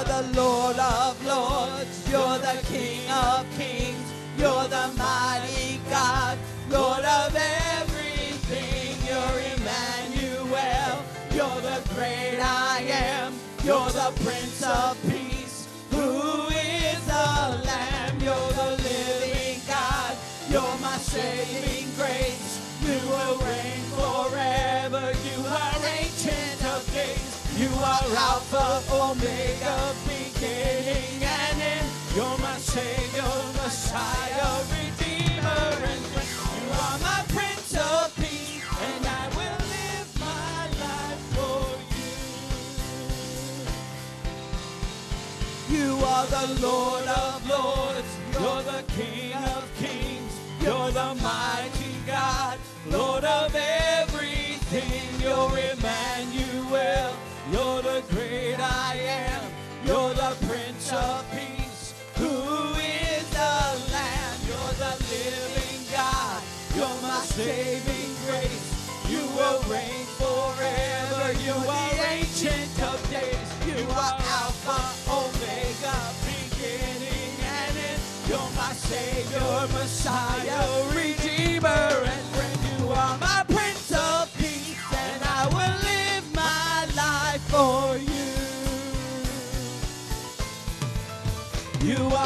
You are the Lord of lords. You're the King of kings. You're the mighty God, Lord of everything. You're Emmanuel. You're the great I am. You're the Prince of Peace. Who is the Lamb? You're the living God. You're my saving are Alpha, Omega, beginning and end. You're my Savior, Messiah, Redeemer, and friend. You are my Prince of Peace, and I will live my life for you. You are the Lord of Lords. You're the King of kings. You're the mighty God, Lord of everything. You're Emmanuel. You're the great I am. You're the Prince of Peace. Who is the Lamb? You're the living God. You're my saving grace. You will reign forever. You are ancient of days. You are Alpha, Omega, beginning and end. You're my Savior, Messiah,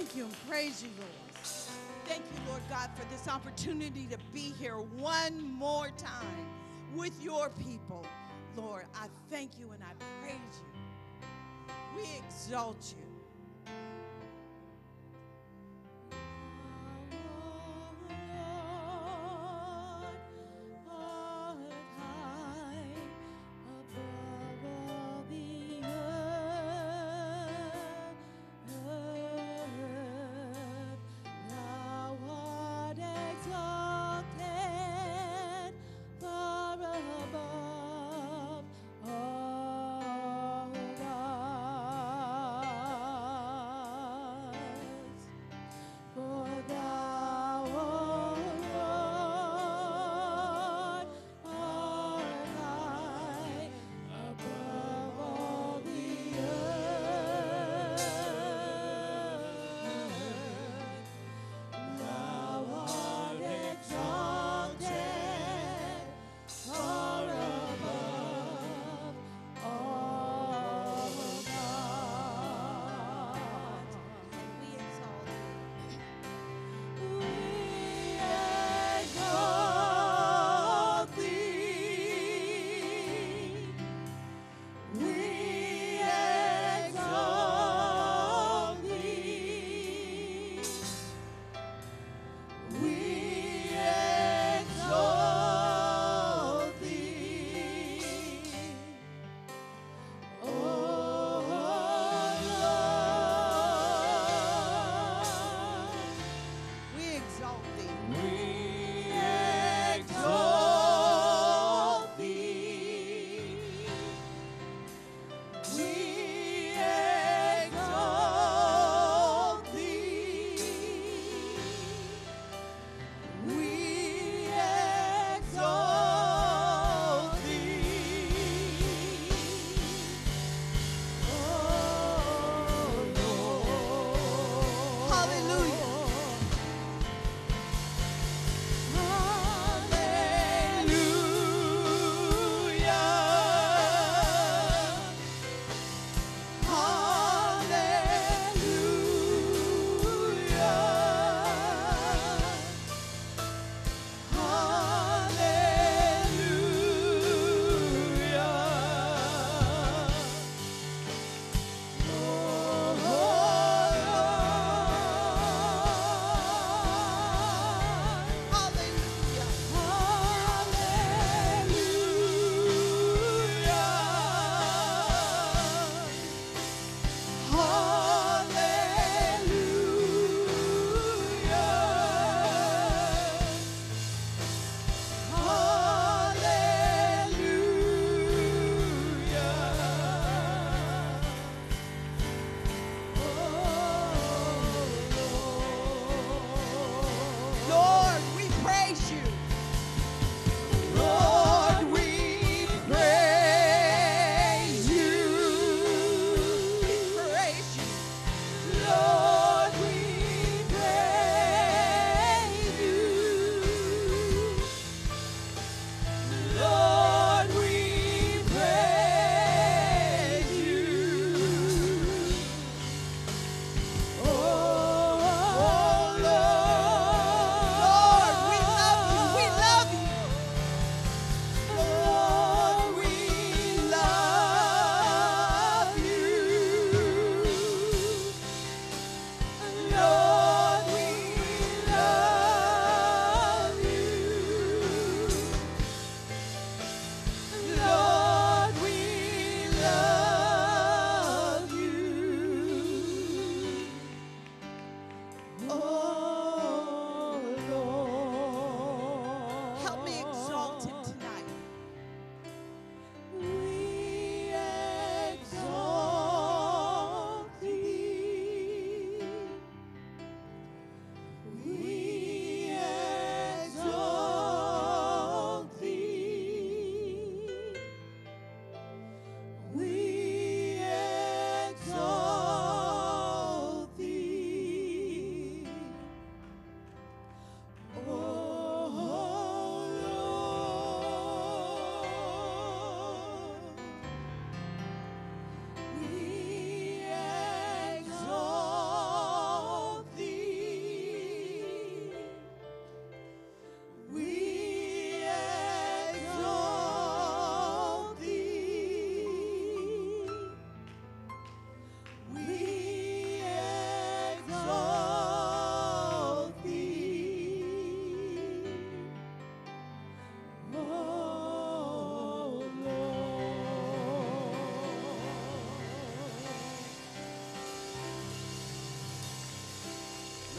thank you and praise you, Lord. Thank you, Lord God, for this opportunity to be here one more time with your people. Lord, I thank you and I praise you. We exalt you.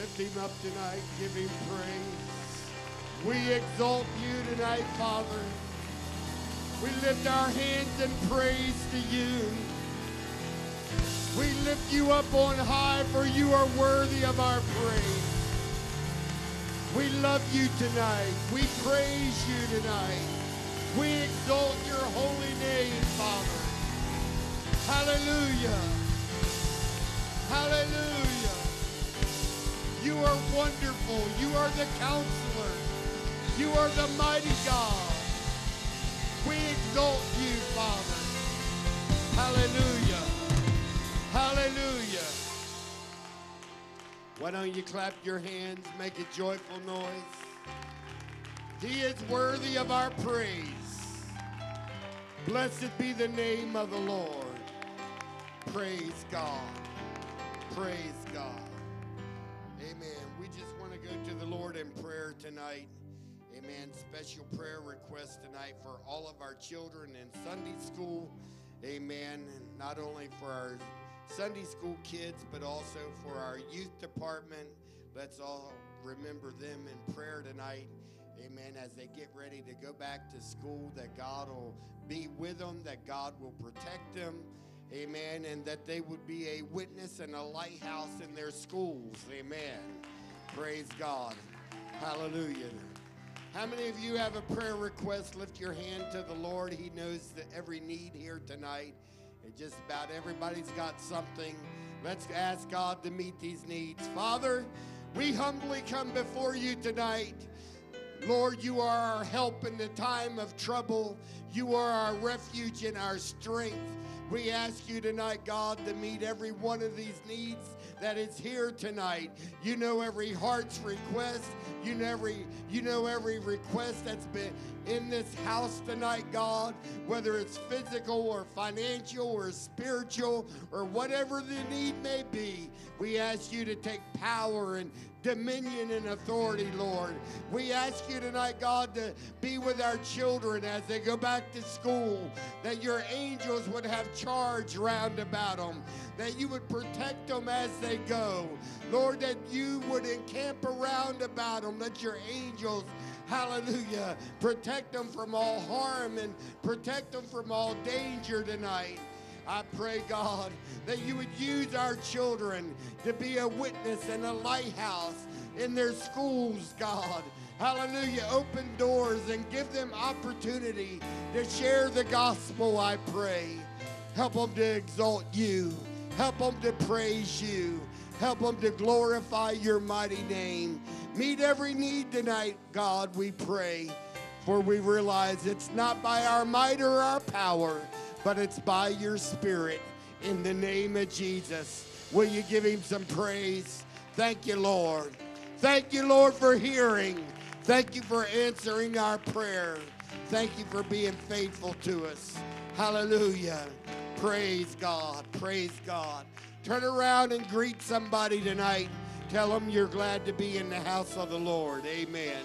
Lift him up tonight. Give him praise. We exalt you tonight, Father. We lift our hands in praise to you. We lift you up on high, for you are worthy of our praise. We love you tonight. We praise you tonight. We exalt your holy name, Father. Hallelujah. Hallelujah. You are wonderful. You are the counselor. You are the mighty God. We exalt you, Father. Hallelujah. Hallelujah. Why don't you clap your hands, make a joyful noise? He is worthy of our praise. Blessed be the name of the Lord. Praise God. Praise God. Amen. We just want to go to the Lord in prayer tonight. Amen. Special prayer request tonight for all of our children in Sunday school. Amen. Not only for our Sunday school kids, but also for our youth department. Let's all remember them in prayer tonight. Amen. As they get ready to go back to school, that God will be with them, that God will protect them. Amen. And that they would be a witness and a lighthouse in their schools. Amen. Praise God. Hallelujah. How many of you have a prayer request? Lift your hand to the Lord. He knows that every need here tonight. And just about everybody's got something. Let's ask God to meet these needs. Father, we humbly come before you tonight. Lord, you are our help in the time of trouble. You are our refuge and our strength. We ask you tonight, God, to meet every one of these needs that is here tonight. You know every heart's request. You know every you know every request that's been in this house tonight, God, whether it's physical or financial or spiritual or whatever the need may be. We ask you to take power and dominion and authority, Lord. We ask you tonight, God, to be with our children as they go back to school, that your angels would have charge round about them, that you would protect them as they go. Lord, that you would encamp around about them, that your angels hallelujah, protect them from all harm and protect them from all danger tonight. I pray, God, that you would use our children to be a witness and a lighthouse in their schools, God. Hallelujah. Open doors and give them opportunity to share the gospel, I pray. Help them to exalt you. Help them to praise you. Help them to glorify your mighty name. Meet every need tonight, God, we pray. For we realize it's not by our might or our power, but it's by your Spirit. In the name of Jesus, will you give him some praise? Thank you, Lord. Thank you, Lord, for hearing. Thank you for answering our prayer. Thank you for being faithful to us. Hallelujah. Praise God. Praise God. Turn around and greet somebody tonight. Tell them you're glad to be in the house of the Lord. Amen.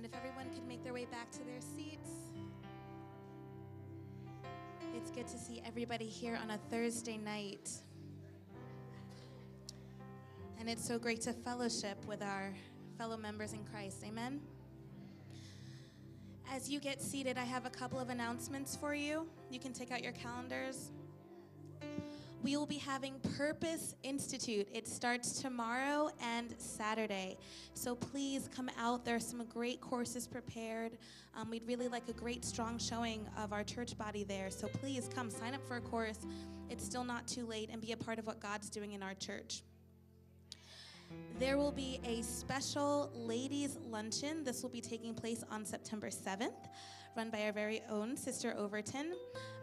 Amen. If everyone could make their way back to their seats. It's good to see everybody here on a Thursday night. And it's so great to fellowship with our fellow members in Christ. Amen. As you get seated, I have a couple of announcements for you. You can take out your calendars. We will be having Purpose Institute. It starts tomorrow and Saturday. So please come out. There are some great courses prepared. Um, we'd really like a great, strong showing of our church body there. So please come sign up for a course. It's still not too late and be a part of what God's doing in our church. There will be a special ladies' luncheon. This will be taking place on September 7th, run by our very own Sister Overton.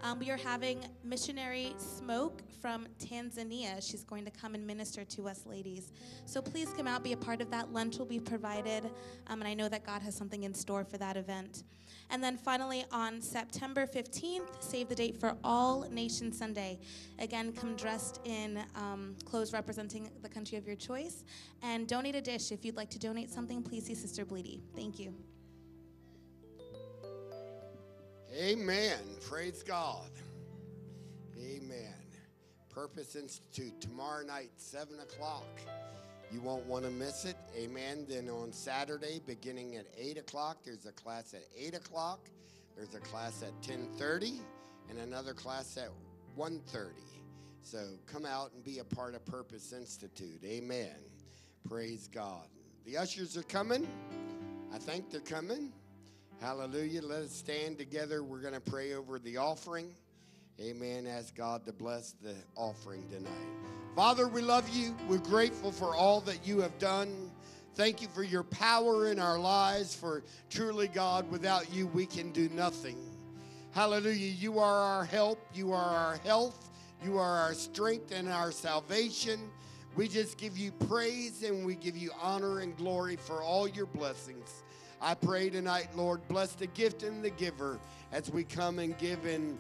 Um, we are having missionary Smoke from Tanzania. She's going to come and minister to us ladies. So please come out, be a part of that. Lunch will be provided, um, and I know that God has something in store for that event. And then finally, on September 15th, save the date for All Nation Sunday. Again, come dressed in um, clothes representing the country of your choice and donate a dish. If you'd like to donate something, please see Sister Bleedy. Thank you. Amen. Praise God. Amen. Purpose Institute tomorrow night, 7 o'clock. You won't want to miss it. Amen. Then on Saturday, beginning at 8 o'clock, there's a class at 8 o'clock. There's a class at 10:30 and another class at 1:30. So come out and be a part of Purpose Institute. Amen. Praise God. The ushers are coming. I think they're coming. Hallelujah. Let us stand together. We're going to pray over the offering. Amen. Ask God to bless the offering tonight. Father, we love you. We're grateful for all that you have done. Thank you for your power in our lives, for truly, God, without you, we can do nothing. Hallelujah. You are our help. You are our health. You are our strength and our salvation. We just give you praise and we give you honor and glory for all your blessings. I pray tonight, Lord, bless the gift and the giver as we come and give in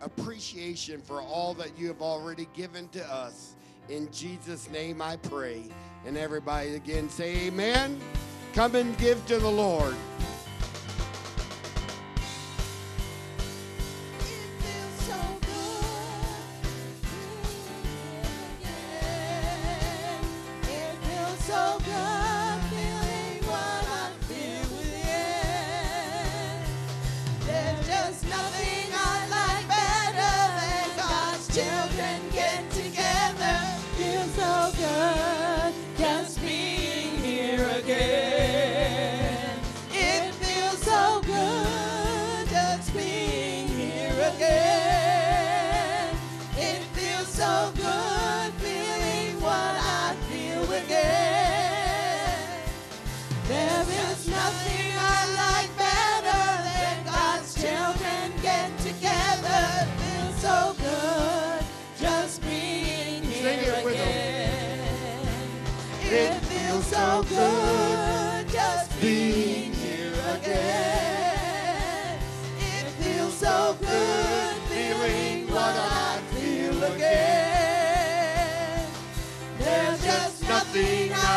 appreciation for all that you have already given to us. In Jesus' name I pray. And everybody again say amen. Come and give to the Lord.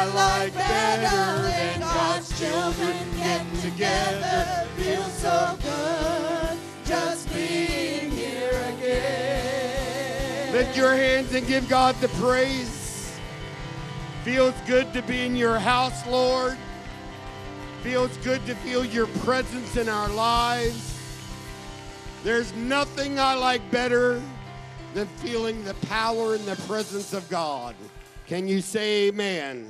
Like better than God's children get together. Feels so good just being here again. Lift your hands and give God the praise. Feels good to be in your house, Lord. Feels good to feel your presence in our lives. There's nothing I like better than feeling the power and the presence of God. Can you say amen?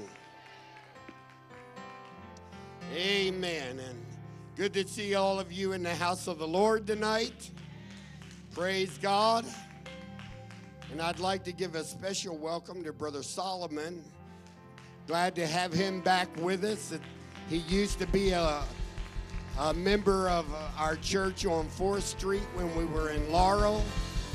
Amen. And good to see all of you in the house of the Lord tonight. Praise God. And I'd like to give a special welcome to Brother Solomon. Glad to have him back with us. He used to be a, a member of uh, our church on 4th Street when we were in Laurel.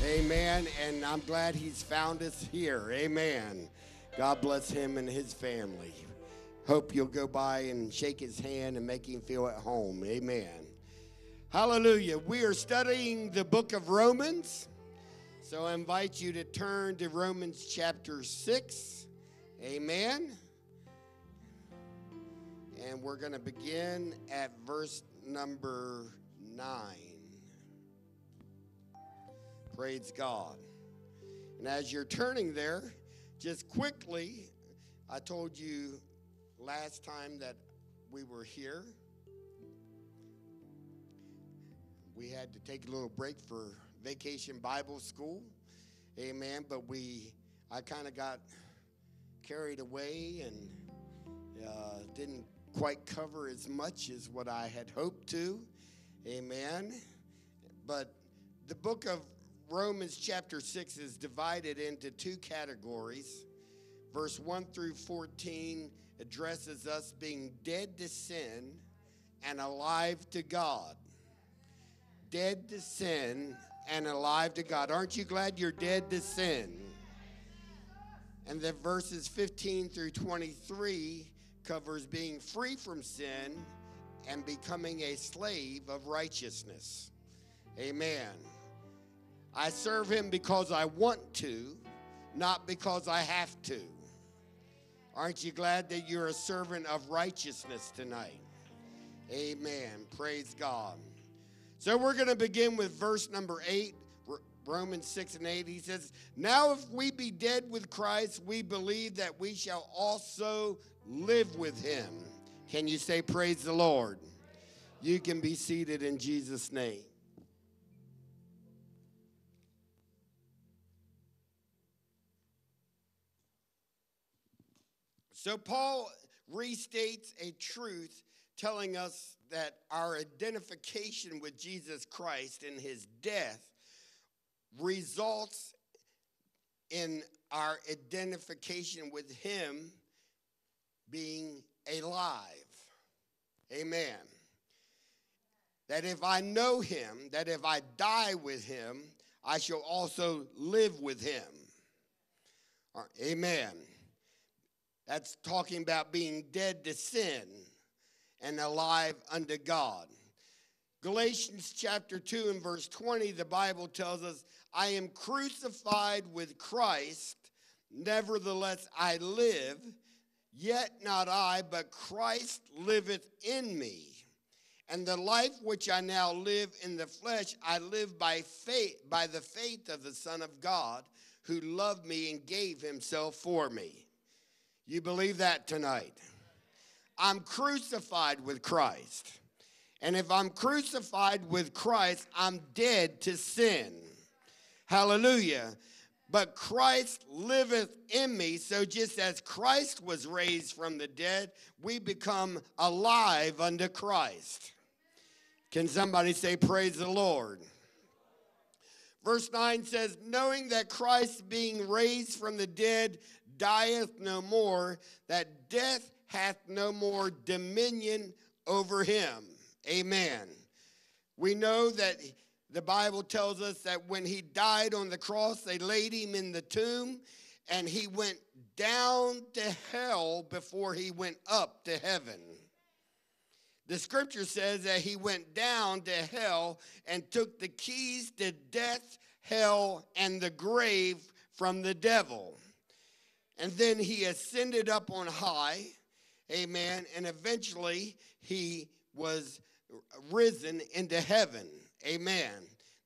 Amen. And I'm glad he's found us here. Amen. God bless him and his family. Hope you'll go by and shake his hand and make him feel at home. Amen. Hallelujah. We are studying the book of Romans. So I invite you to turn to Romans chapter 6. Amen. And we're going to begin at verse number 9. Praise God. And as you're turning there, just quickly, I told you last time that we were here. We had to take a little break for vacation Bible school. Amen. But we, I kind of got carried away and uh, didn't quite cover as much as what I had hoped to. Amen. But the book of Romans, chapter 6, is divided into two categories. verse 1 through 14 addresses us being dead to sin and alive to God. Dead to sin and alive to God. Aren't you glad you're dead to sin? And then verses 15 through 23 covers being free from sin and becoming a slave of righteousness. Amen. I serve him because I want to, not because I have to. Aren't you glad that you're a servant of righteousness tonight? Amen. Praise God. So we're going to begin with verse number 8, Romans 6 and 8. He says, Now if we be dead with Christ, we believe that we shall also live with him. Can you say, Praise the Lord? You can be seated in Jesus' name. So, Paul restates a truth telling us that our identification with Jesus Christ and his death results in our identification with him being alive. Amen. That if I know him, that if I die with him, I shall also live with him. Amen. That's talking about being dead to sin and alive unto God. Galatians chapter 2 and verse 20, the Bible tells us, I am crucified with Christ, nevertheless I live, yet not I, but Christ liveth in me. And the life which I now live in the flesh, I live by faith, by the faith of the Son of God, who loved me and gave himself for me. You believe that tonight? I'm crucified with Christ. And if I'm crucified with Christ, I'm dead to sin. Hallelujah. But Christ liveth in me. So just as Christ was raised from the dead, we become alive unto Christ. Can somebody say, Praise the Lord? Verse 9 says, Knowing that Christ being raised from the dead dieth no more, that death hath no more dominion over him. Amen. We know that the Bible tells us that when he died on the cross, they laid him in the tomb and he went down to hell before he went up to heaven. The scripture says that he went down to hell and took the keys to death, hell, and the grave from the devil. And then he ascended up on high, amen, and eventually he was risen into heaven, amen.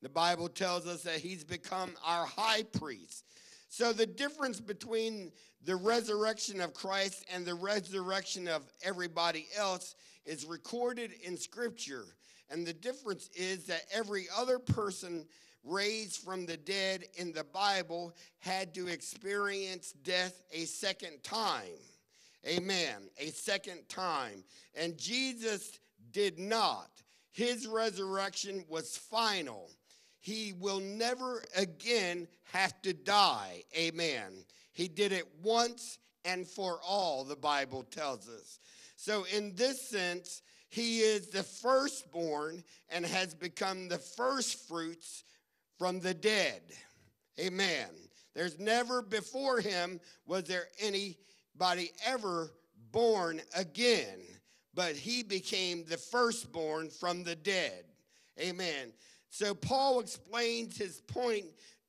The Bible tells us that he's become our high priest. So the difference between the resurrection of Christ and the resurrection of everybody else is recorded in Scripture. And the difference is that every other person raised from the dead in the Bible had to experience death a second time. Amen. A second time. And Jesus did not. His resurrection was final. He will never again have to die. Amen. He did it once and for all, the Bible tells us. So, in this sense, he is the firstborn and has become the firstfruits fruits from the dead. Amen. There's never before him was there anybody ever born again, but he became the firstborn from the dead. Amen. So Paul explains his point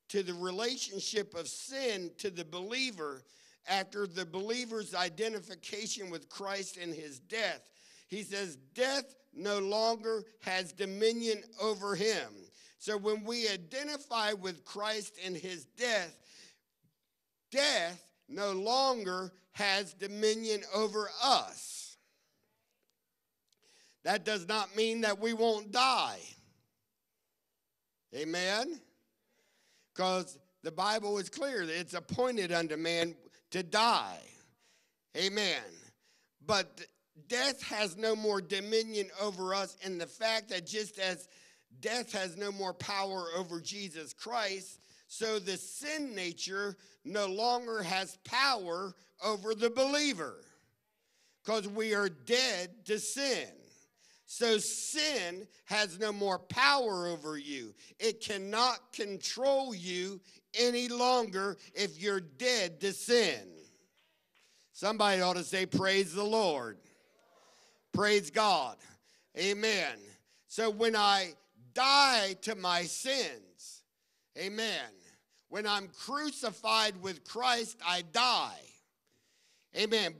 to the relationship of sin to the believer after the believer's identification with Christ and his death. He says, Death no longer has dominion over him. So when we identify with Christ in his death, death no longer has dominion over us. That does not mean that we won't die. Amen? Because the Bible is clear that it's appointed unto man to die. Amen. But death has no more dominion over us in the fact that just as death has no more power over Jesus Christ, So the sin nature no longer has power over the believer because we are dead to sin. So sin has no more power over you. It cannot control you any longer if you're dead to sin. Somebody ought to say, Praise the Lord. Praise God. Amen. So when I die to my sins, amen. When I'm crucified with Christ, I die. Amen.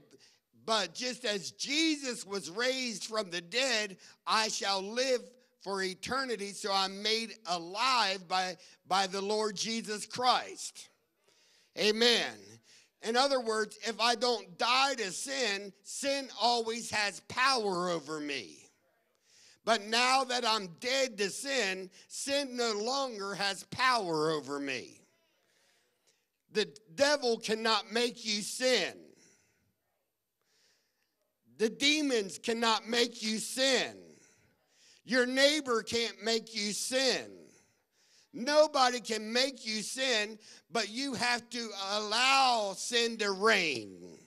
But just as Jesus was raised from the dead, I shall live for eternity. So I'm made alive by, by the Lord Jesus Christ. Amen. In other words, if I don't die to sin, sin always has power over me. But now that I'm dead to sin, sin no longer has power over me. The devil cannot make you sin. The demons cannot make you sin. Your neighbor can't make you sin. Nobody can make you sin, but you have to allow sin to reign.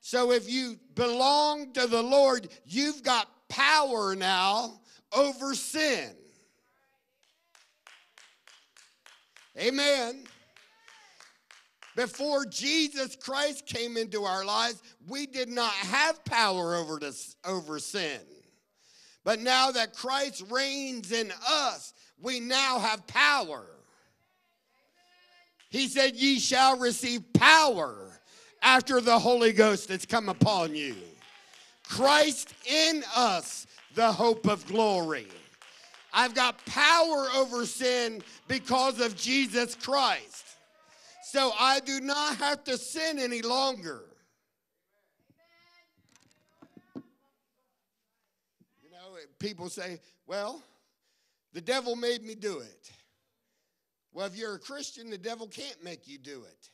So if you belong to the Lord, you've got power now over sin. Amen. Before Jesus Christ came into our lives, we did not have power over, this, over sin. But now that Christ reigns in us, we now have power. He said, Ye shall receive power after the Holy Ghost has come upon you. Christ in us, the hope of glory. I've got power over sin because of Jesus Christ. So I do not have to sin any longer. You know, people say, well, the devil made me do it. Well, if you're a Christian, the devil can't make you do it.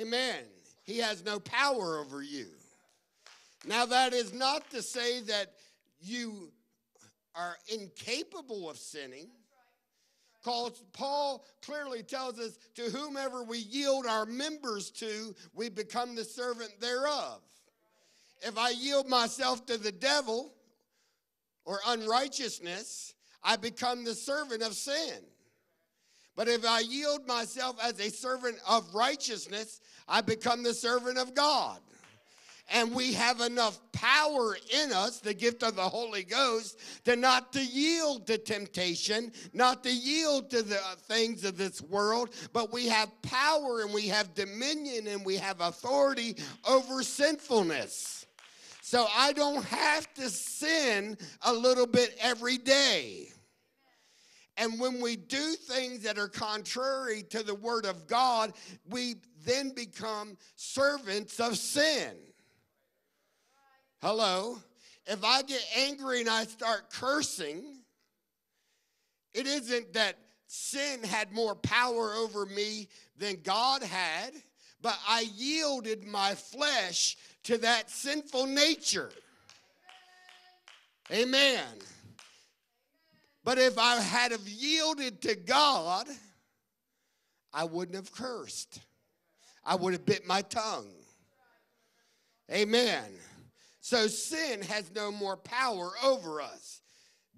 Amen. He has no power over you. Now, that is not to say that you are incapable of sinning. Because Paul clearly tells us, to whomever we yield our members to, we become the servant thereof. If I yield myself to the devil or unrighteousness, I become the servant of sin. But if I yield myself as a servant of righteousness, I become the servant of God and we have enough power in us, the gift of the Holy Ghost, to not to yield to temptation, not to yield to the uh, things of this world, but we have power and we have dominion and we have authority over sinfulness. So I don't have to sin a little bit every day. And when we do things that are contrary to the Word of God, we then become servants of sin. Hello. If I get angry and I start cursing, it isn't that sin had more power over me than God had, but I yielded my flesh to that sinful nature. Amen. But if I had have yielded to God, I wouldn't have cursed. I would have bit my tongue. Amen. So sin has no more power over us.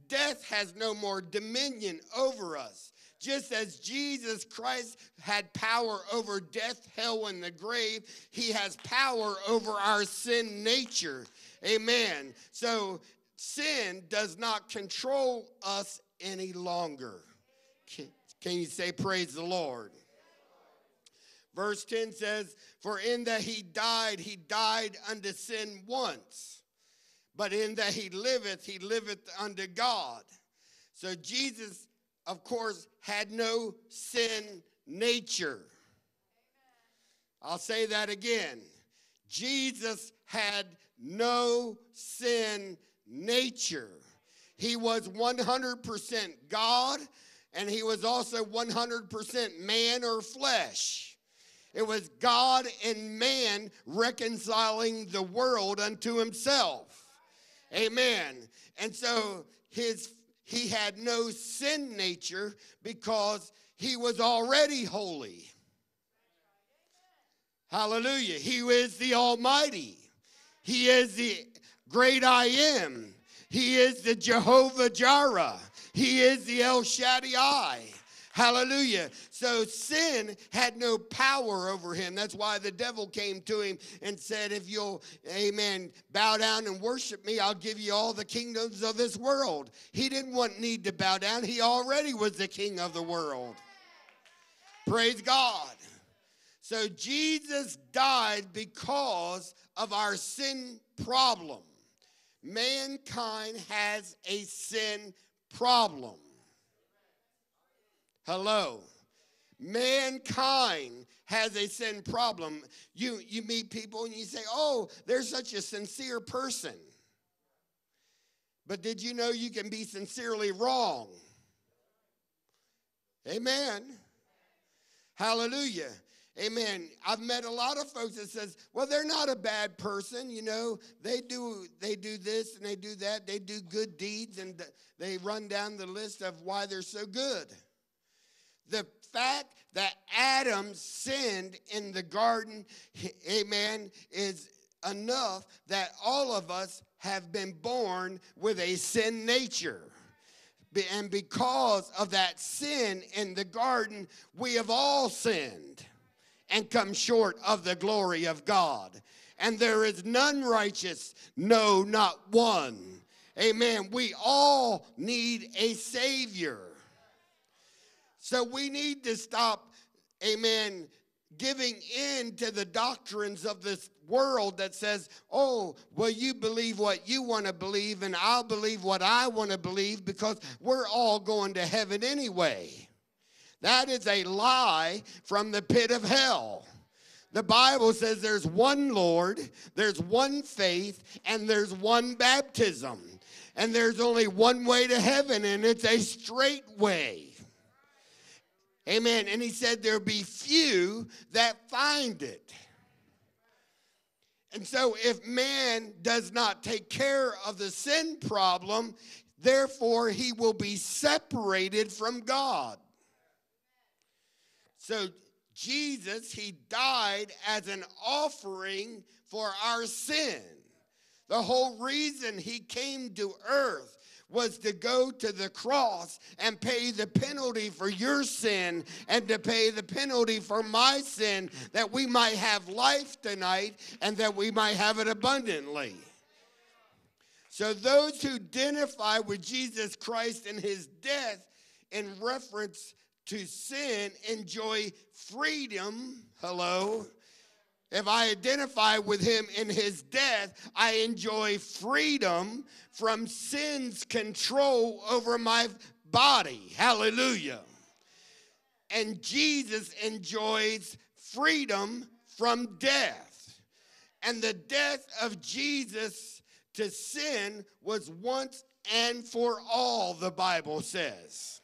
Death has no more dominion over us. Just as Jesus Christ had power over death, hell, and the grave, he has power over our sin nature. Amen. So sin does not control us any longer. Can, you say, Praise the Lord? Verse 10 says, For in that he died, he died unto sin once, but in that he liveth, he liveth unto God. So Jesus, of course, had no sin nature. I'll say that again. Jesus had no sin nature. He was 100% God and he was also 100% man or flesh. It was God and man reconciling the world unto himself. Amen. And so his he had no sin nature because he was already holy. Hallelujah. He is the Almighty. He is the great I am. He is the Jehovah Jireh. He is the El Shaddai. Hallelujah. So sin had no power over him. That's why the devil came to him and said, If you'll, amen, bow down and worship me, I'll give you all the kingdoms of this world. He didn't want need to bow down. He already was the king of the world. Praise God. So Jesus died because of our sin problem. Mankind has a sin problem. Hello. Mankind has a sin problem. You, you meet people and you say, oh, they're such a sincere person. But did you know you can be sincerely wrong? Amen. Hallelujah. Amen. I've met a lot of folks that says, "Well, they're not a bad person, you know. They do they do this and they do that. They do good deeds and they run down the list of why they're so good." The fact that Adam sinned in the garden, amen, is enough that all of us have been born with a sin nature. And because of that sin in the garden, we have all sinned and come short of the glory of God. And there is none righteous, no, not one. Amen. We all need a Savior. So we need to stop, amen, giving in to the doctrines of this world that says, oh, well, you believe what you want to believe, and I'll believe what I want to believe because we're all going to heaven anyway. That is a lie from the pit of hell. The Bible says there's one Lord, there's one faith, and there's one baptism. And there's only one way to heaven, and it's a straight way. Amen. And he said there'll be few that find it. And so, if man does not take care of the sin problem, therefore he will be separated from God. So, Jesus, he died as an offering for our sin. The whole reason he came to earth was to go to the cross and pay the penalty for your sin and to pay the penalty for my sin that we might have life tonight and that we might have it abundantly. So, those who identify with Jesus Christ and his death in reference to sin enjoy freedom. Hello if I identify with him in his death, I enjoy freedom from sin's control over my body. Hallelujah. And Jesus enjoys freedom from death. And the death of Jesus to sin was once and for all, the Bible says.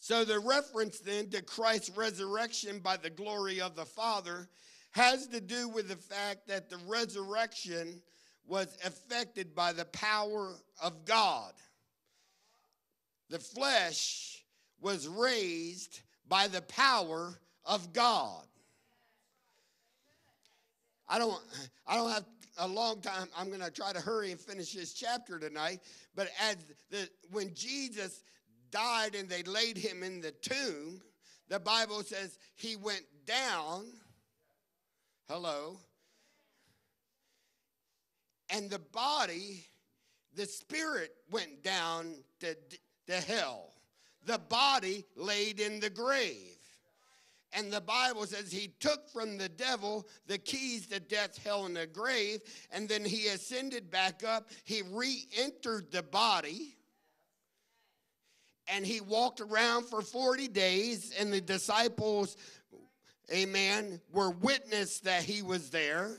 So the reference then to Christ's resurrection by the glory of the Father has to do with the fact that the resurrection was affected by the power of God. The flesh was raised by the power of God. I don't I don't have a long time. I'm going to try to hurry and finish this chapter tonight, but as the when Jesus died and they laid him in the tomb, the Bible says he went down Hello. And the body, the spirit went down to, to hell. The body laid in the grave. And the Bible says he took from the devil the keys to death, hell, and the grave. And then he ascended back up. He re entered the body. And he walked around for 40 days. And the disciples amen, were witness that he was there.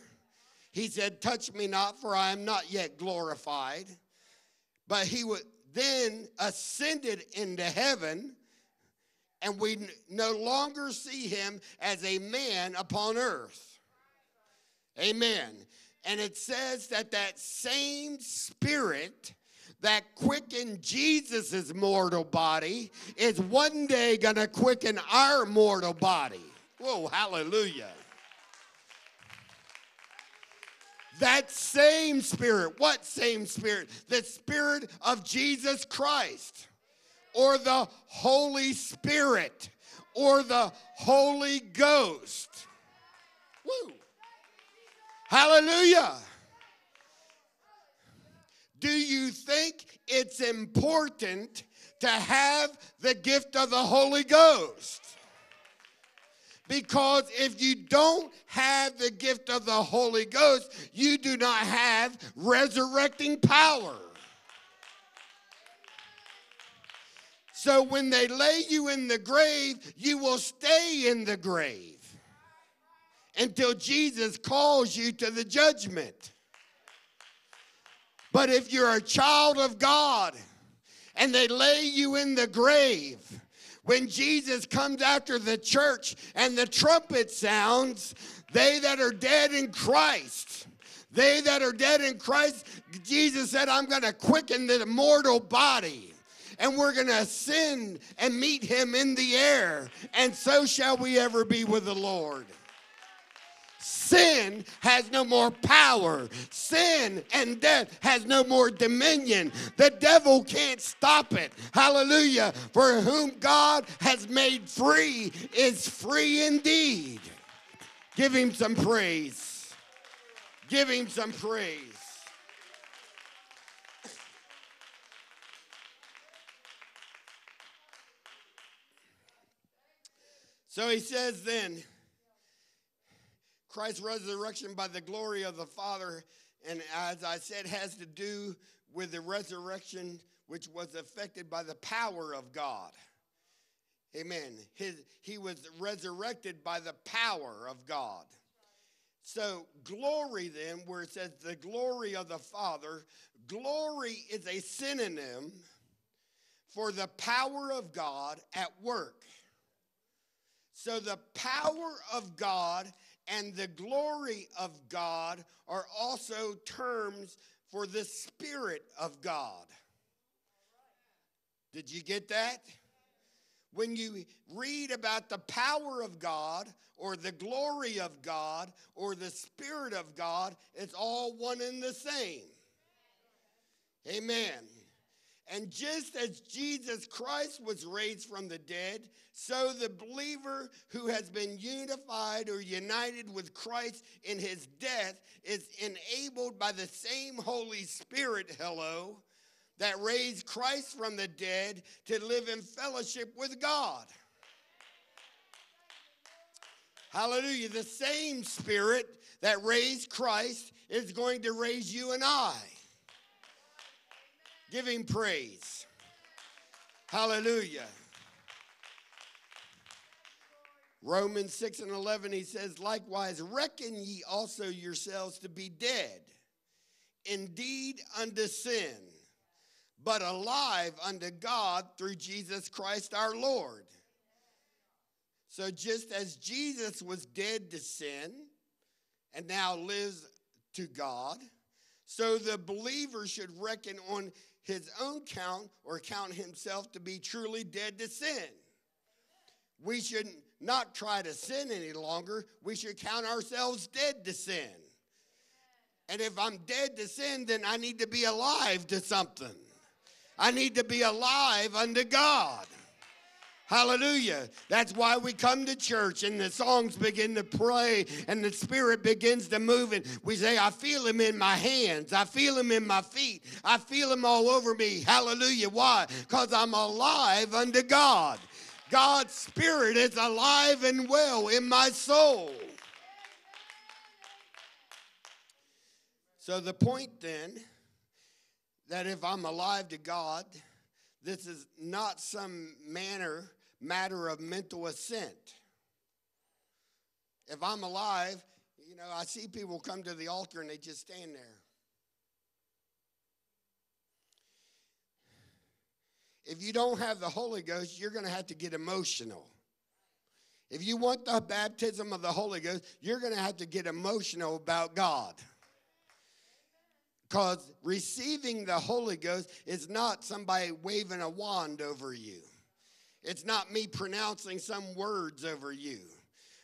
He said, Touch me not, for I am not yet glorified. But he would then ascended into heaven, and we no longer see him as a man upon earth. Amen. And it says that that same spirit that quickened Jesus' mortal body is one day going to quicken our mortal body. Whoa, hallelujah. That same spirit, what same spirit? The spirit of Jesus Christ, or the Holy Spirit, or the Holy Ghost. Woo. Hallelujah. Do you think it's important to have the gift of the Holy Ghost? Because if you don't have the gift of the Holy Ghost, you do not have resurrecting power. So when they lay you in the grave, you will stay in the grave until Jesus calls you to the judgment. But if you're a child of God and they lay you in the grave, when Jesus comes after the church and the trumpet sounds, they that are dead in Christ, they that are dead in Christ, Jesus said, I'm going to quicken the mortal body. And we're going to ascend and meet him in the air. And so shall we ever be with the Lord. Sin has no more power. Sin and death has no more dominion. The devil can't stop it. Hallelujah. For whom God has made free is free indeed. Give him some praise. Give him some praise. So he says then, Christ's resurrection by the glory of the Father, and as I said, has to do with the resurrection which was affected by the power of God. Amen. His, he was resurrected by the power of God. So, glory then, where it says the glory of the Father, glory is a synonym for the power of God at work. So, the power of God and the glory of God are also terms for the Spirit of God. Did you get that? When you read about the power of God or the glory of God or the Spirit of God, it's all one and the same. Amen. And just as Jesus Christ was raised from the dead, so the believer who has been unified or united with Christ in his death is enabled by the same Holy Spirit, hello, that raised Christ from the dead to live in fellowship with God. Hallelujah. The same Spirit that raised Christ is going to raise you and I. Give him praise. Hallelujah. Romans 6 and 11, he says, Likewise, reckon ye also yourselves to be dead, indeed unto sin, but alive unto God through Jesus Christ our Lord. So, just as Jesus was dead to sin and now lives to God, so the believer should reckon on his own count or count himself to be truly dead to sin. We should not try to sin any longer. We should count ourselves dead to sin. And if I'm dead to sin, then I need to be alive to something. I need to be alive unto God. Hallelujah. That's why we come to church and the songs begin to pray and the spirit begins to move. And we say, I feel him in my hands. I feel him in my feet. I feel him all over me. Hallelujah. Why? Because I'm alive unto God. God's spirit is alive and well in my soul. So the point then that if I'm alive to God, this is not some manner matter of mental assent. If I'm alive, you know, I see people come to the altar and they just stand there. If you don't have the Holy Ghost, you're going to have to get emotional. If you want the baptism of the Holy Ghost, you're going to have to get emotional about God. Because receiving the Holy Ghost is not somebody waving a wand over you. It's not me pronouncing some words over you.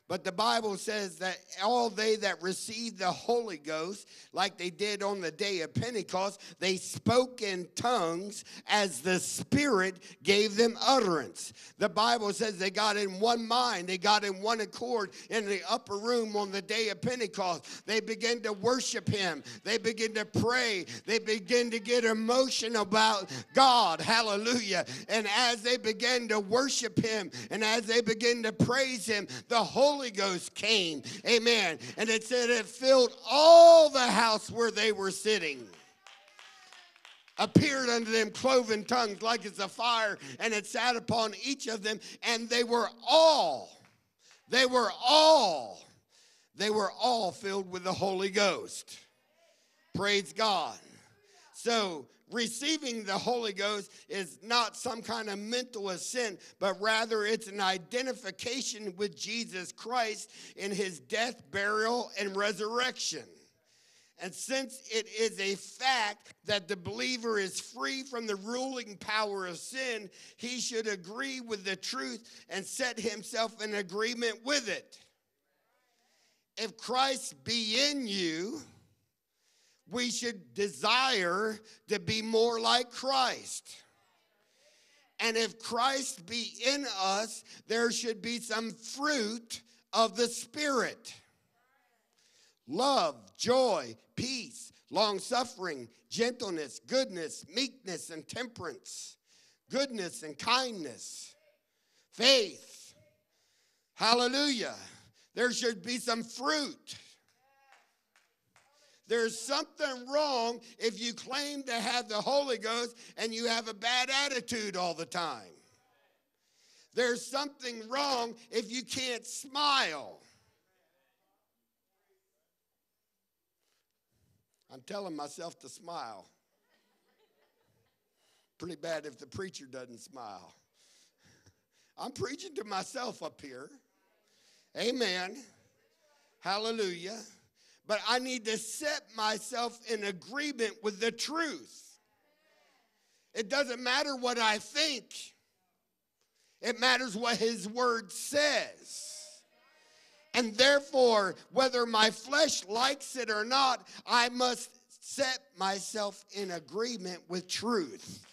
But the Bible says that all they that received the Holy Ghost, like they did on the day of Pentecost, they spoke in tongues as the Spirit gave them utterance. The Bible says they got in one mind, they got in one accord in the upper room on the day of Pentecost. They began to worship Him, they begin to pray, they begin to get emotional about God. Hallelujah. And as they began to worship Him and as they begin to praise Him, the Holy Holy Ghost came. Amen. And it said it filled all the house where they were sitting appeared unto them cloven tongues like as a fire, and it sat upon each of them, and they were all, they were all, they were all filled with the Holy Ghost. Praise God. So receiving the Holy Ghost is not some kind of mental assent, but rather it's an identification with Jesus Christ in his death, burial, and resurrection. And since it is a fact that the believer is free from the ruling power of sin, he should agree with the truth and set himself in agreement with it. If Christ be in you, we should desire to be more like Christ. And if Christ be in us, there should be some fruit of the Spirit love, joy, peace, long suffering, gentleness, goodness, meekness, and temperance, goodness and kindness, faith. Hallelujah. There should be some fruit. There's something wrong if you claim to have the Holy Ghost and you have a bad attitude all the time. There's something wrong if you can't smile. I'm telling myself to smile. Pretty bad if the preacher doesn't smile. I'm preaching to myself up here. Amen. Hallelujah but I need to set myself in agreement with the truth. It doesn't matter what I think, it matters what His Word says. And therefore, whether my flesh likes it or not, I must set myself in agreement with truth.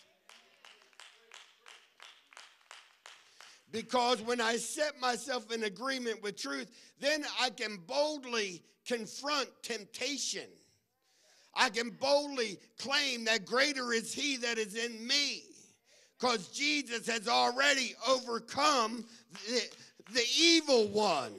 Because when I set myself in agreement with truth, then I can boldly confront temptation. I can boldly claim that greater is He that is in me because Jesus has already overcome the, the evil one.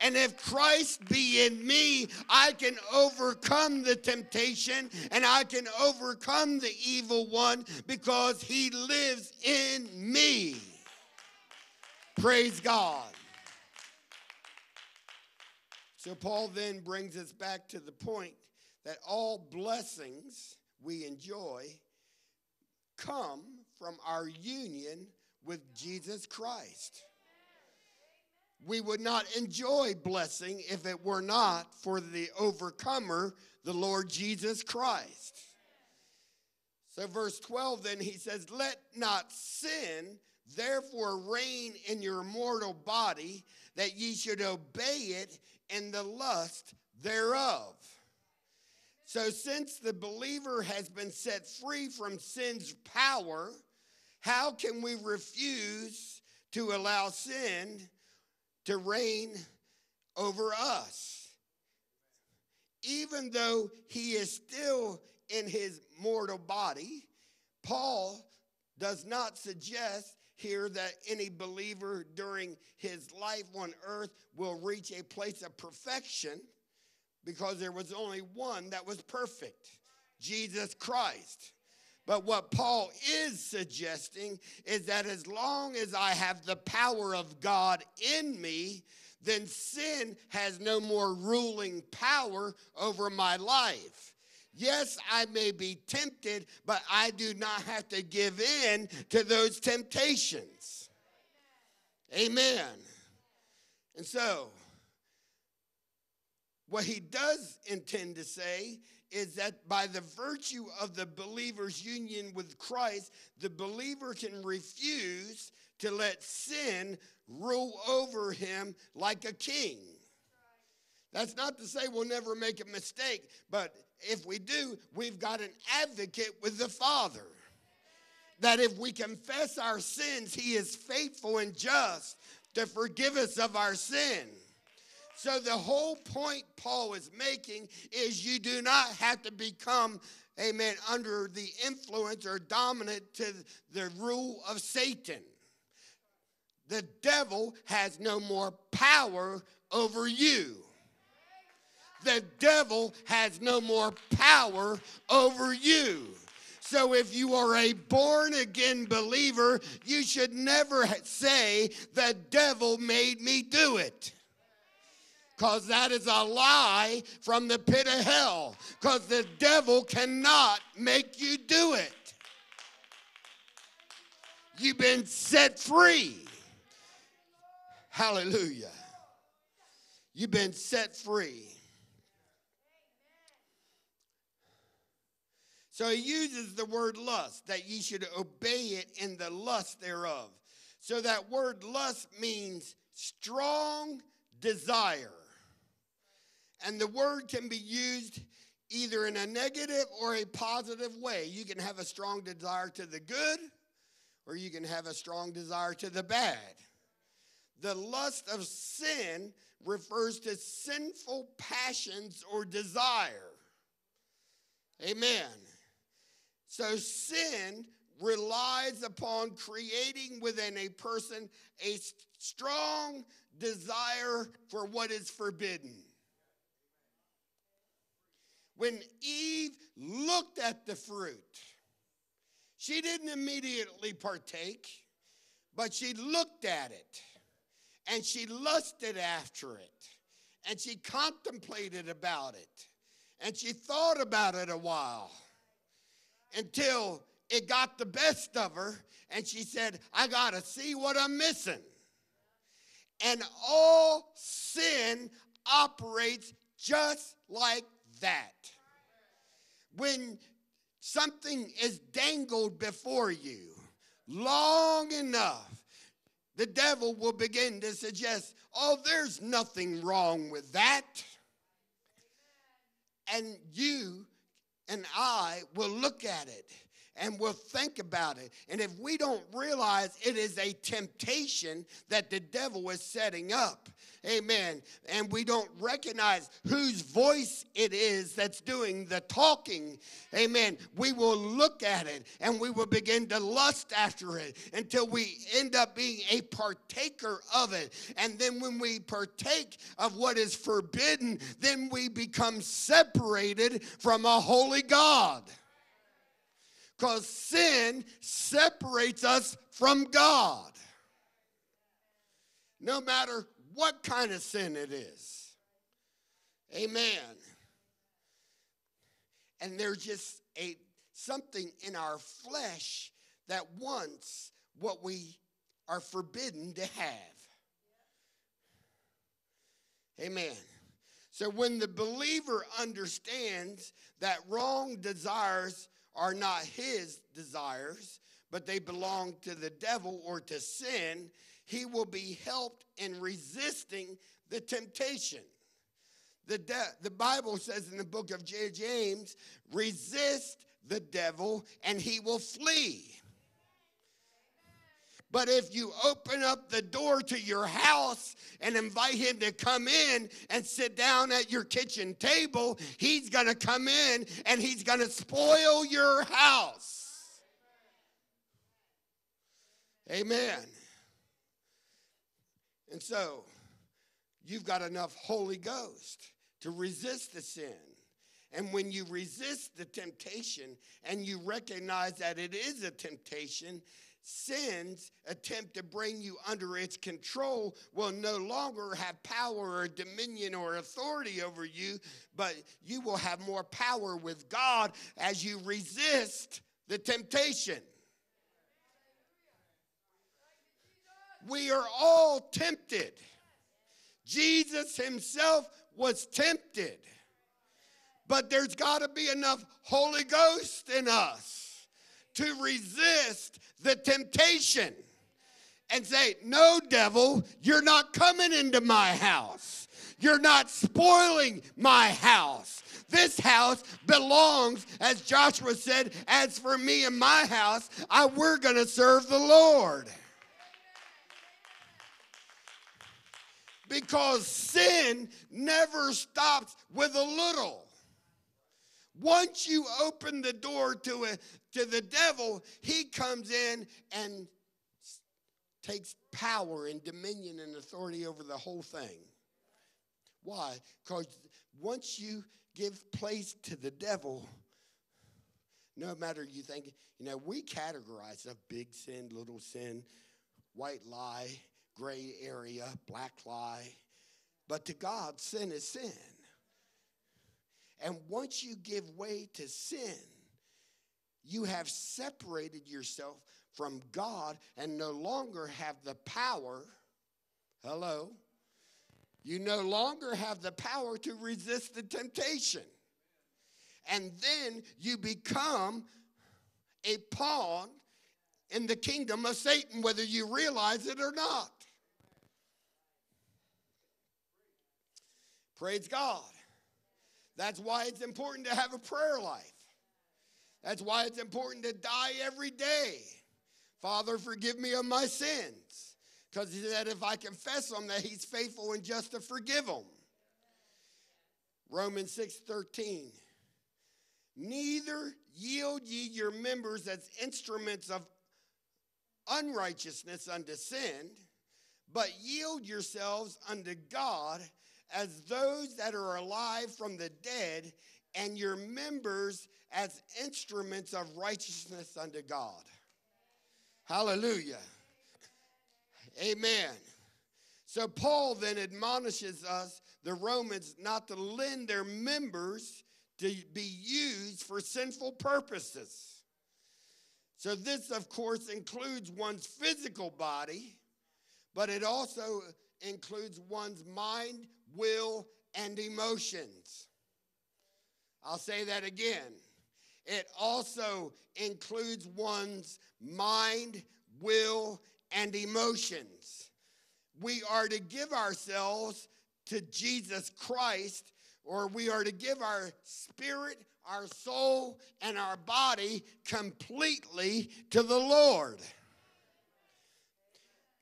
And if Christ be in me, I can overcome the temptation and I can overcome the evil one because he lives in me. Praise God. So Paul then brings us back to the point that all blessings we enjoy come from our union with Jesus Christ. We would not enjoy blessing if it were not for the overcomer, the Lord Jesus Christ. So, verse 12, then he says, Let not sin therefore reign in your mortal body, that ye should obey it and the lust thereof. So, since the believer has been set free from sin's power, how can we refuse to allow sin to reign over us? Even though he is still in his mortal body, Paul does not suggest here that any believer during his life on earth will reach a place of perfection because there was only one that was perfect Jesus Christ. But what Paul is suggesting is that as long as I have the power of God in me, then sin has no more ruling power over my life. Yes, I may be tempted, but I do not have to give in to those temptations. Amen. And so, what he does intend to say is that by the virtue of the believer's union with Christ, the believer can refuse to let sin rule over him like a king. That's not to say we'll never make a mistake, but if we do, we've got an advocate with the Father. That if we confess our sins, He is faithful and just to forgive us of our sin. So, the whole point Paul is making is you do not have to become, amen, under the influence or dominant to the rule of Satan. The devil has no more power over you. The devil has no more power over you. So if you are a born again believer, you should never say, The devil made me do it. Because that is a lie from the pit of hell. Because the devil cannot make you do it. You've been set free. Hallelujah. You've been set free. So he uses the word lust, that ye should obey it in the lust thereof. So that word lust means strong desire. And the word can be used either in a negative or a positive way. You can have a strong desire to the good, or you can have a strong desire to the bad. The lust of sin refers to sinful passions or desire. Amen. So sin relies upon creating within a person a strong desire for what is forbidden. When Eve looked at the fruit, she didn't immediately partake, but she looked at it and she lusted after it and she contemplated about it and she thought about it a while until it got the best of her and she said, I got to see what I'm missing. And all sin operates just like that. When something is dangled before you long enough, the devil will begin to suggest, oh, there's nothing wrong with that. And you and I will look at it and we'll think about it. And if we don't realize it is a temptation that the devil is setting up, amen, and we don't recognize whose voice it is that's doing the talking, amen, we will look at it and we will begin to lust after it until we end up being a partaker of it. And then when we partake of what is forbidden, then we become separated from a holy God because sin separates us from God. No matter what kind of sin it is. Amen. And there's just a something in our flesh that wants what we are forbidden to have. Amen. So when the believer understands that wrong desires are not his desires, but they belong to the devil or to sin, he will be helped in resisting the temptation. The, de- the Bible says in the book of James, resist the devil and he will flee. But if you open up the door to your house and invite him to come in and sit down at your kitchen table, he's going to come in and he's going to spoil your house. Amen. And so, you've got enough Holy Ghost to resist the sin. And when you resist the temptation and you recognize that it is a temptation, sin's attempt to bring you under its control will no longer have power or dominion or authority over you, but you will have more power with God as you resist the temptation. We are all tempted. Jesus himself was tempted. But there's got to be enough Holy Ghost in us to resist the temptation and say, No, devil, you're not coming into my house. You're not spoiling my house. This house belongs, as Joshua said, as for me and my house, I, we're going to serve the Lord. Because sin never stops with a little. Once you open the door to, a, to the devil, he comes in and takes power and dominion and authority over the whole thing. Why? Because once you give place to the devil, no matter you think, you know, we categorize a big sin, little sin, white lie, gray area, black lie. But to God, sin is sin. And once you give way to sin, you have separated yourself from God and no longer have the power. Hello? You no longer have the power to resist the temptation. And then you become a pawn in the kingdom of Satan, whether you realize it or not. Praise God. That's why it's important to have a prayer life. That's why it's important to die every day. Father, forgive me of my sins. Because he said, if I confess them, that he's faithful and just to forgive them. Romans 6 13. Neither yield ye your members as instruments of unrighteousness unto sin, but yield yourselves unto God as those that are alive from the dead, and your members as instruments of righteousness unto God. Hallelujah. Amen. So Paul then admonishes us, the Romans, not to lend their members to be used for sinful purposes. So, this, of course, includes one's physical body, but it also includes one's mind, will, and emotions. I'll say that again. It also includes one's mind, will, and emotions. We are to give ourselves to Jesus Christ, or we are to give our spirit, our soul, and our body completely to the Lord.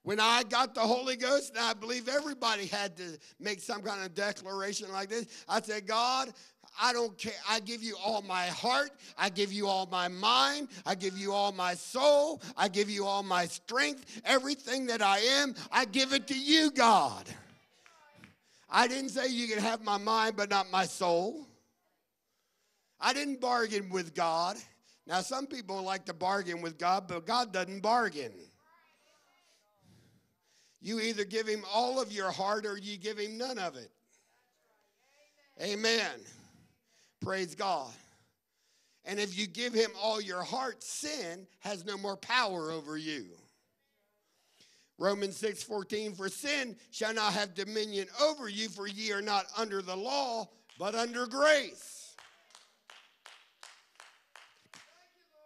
When I got the Holy Ghost, and I believe everybody had to make some kind of declaration like this, I said, God, I don't care. I give you all my heart. I give you all my mind. I give you all my soul. I give you all my strength. Everything that I am, I give it to you, God. I didn't say you can have my mind, but not my soul. I didn't bargain with God. Now, some people like to bargain with God, but God doesn't bargain. You either give him all of your heart or you give him none of it. Amen. Praise God. And if you give him all your heart, sin has no more power over you. Romans 6 14, for sin shall not have dominion over you, for ye are not under the law, but under grace.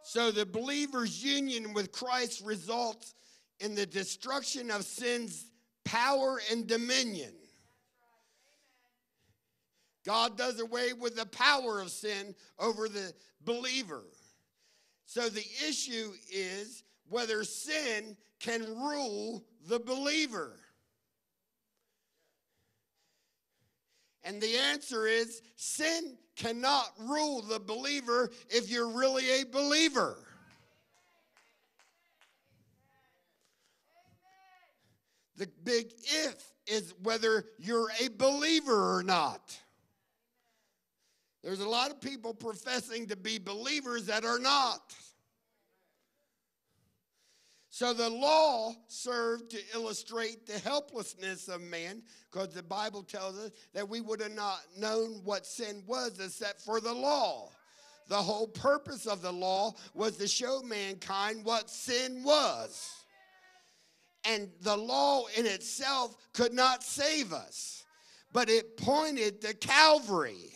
So the believer's union with Christ results in the destruction of sin's power and dominion. God does away with the power of sin over the believer. So the issue is whether sin can rule the believer. And the answer is sin cannot rule the believer if you're really a believer. The big if is whether you're a believer or not. There's a lot of people professing to be believers that are not. So the law served to illustrate the helplessness of man, because the Bible tells us that we would have not known what sin was except for the law. The whole purpose of the law was to show mankind what sin was. And the law in itself could not save us, but it pointed to Calvary.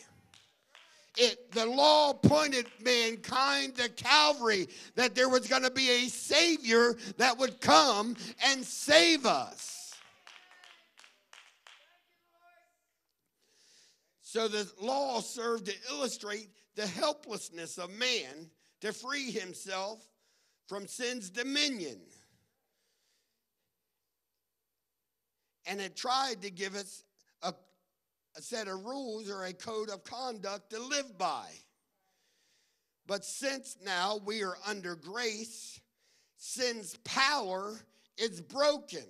it, the law pointed mankind to Calvary, that there was going to be a Savior that would come and save us. So the law served to illustrate the helplessness of man to free himself from sin's dominion. And it tried to give us a, a set of rules or a code of conduct to live by. But since now we are under grace, sin's power is broken.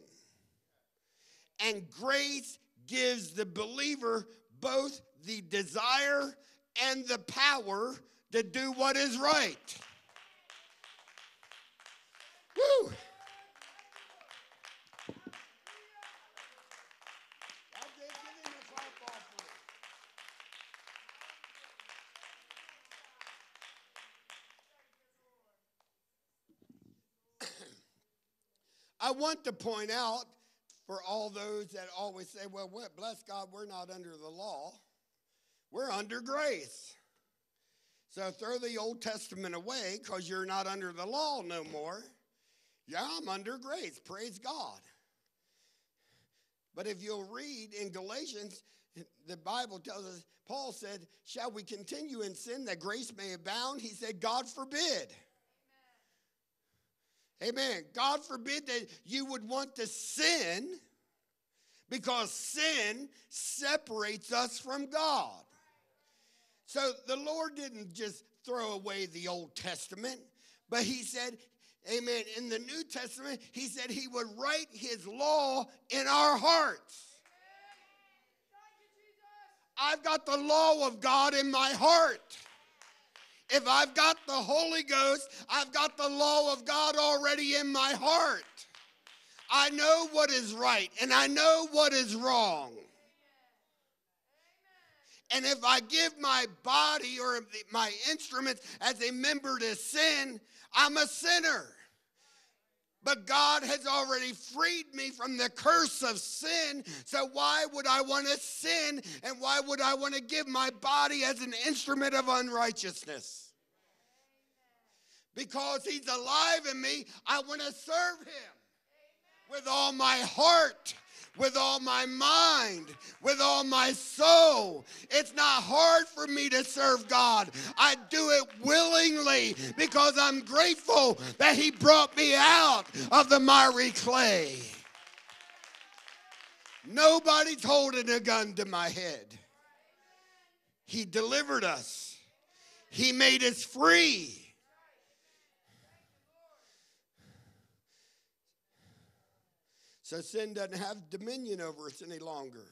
And grace gives the believer both the desire and the power to do what is right. Woo! I want to point out for all those that always say, well, bless God, we're not under the law. We're under grace. So throw the Old Testament away because you're not under the law no more. Yeah, I'm under grace. Praise God. But if you'll read in Galatians, the Bible tells us, Paul said, Shall we continue in sin that grace may abound? He said, God forbid. Amen. God forbid that you would want to sin because sin separates us from God. So the Lord didn't just throw away the Old Testament, but He said, Amen. In the New Testament, He said He would write His law in our hearts. I've got the law of God in my heart. If I've got the Holy Ghost, I've got the law of God already in my heart. I know what is right and I know what is wrong. And if I give my body or my instruments as a member to sin, I'm a sinner. But God has already freed me from the curse of sin. So why would I want to sin? And why would I want to give my body as an instrument of unrighteousness? Because He's alive in me, I want to serve Him with all my heart with all my mind, with all my soul. It's not hard for me to serve God. I do it willingly because I'm grateful that He brought me out of the miry clay. Nobody's holding a gun to my head. He delivered us, He made us free. So sin doesn't have dominion over us any longer.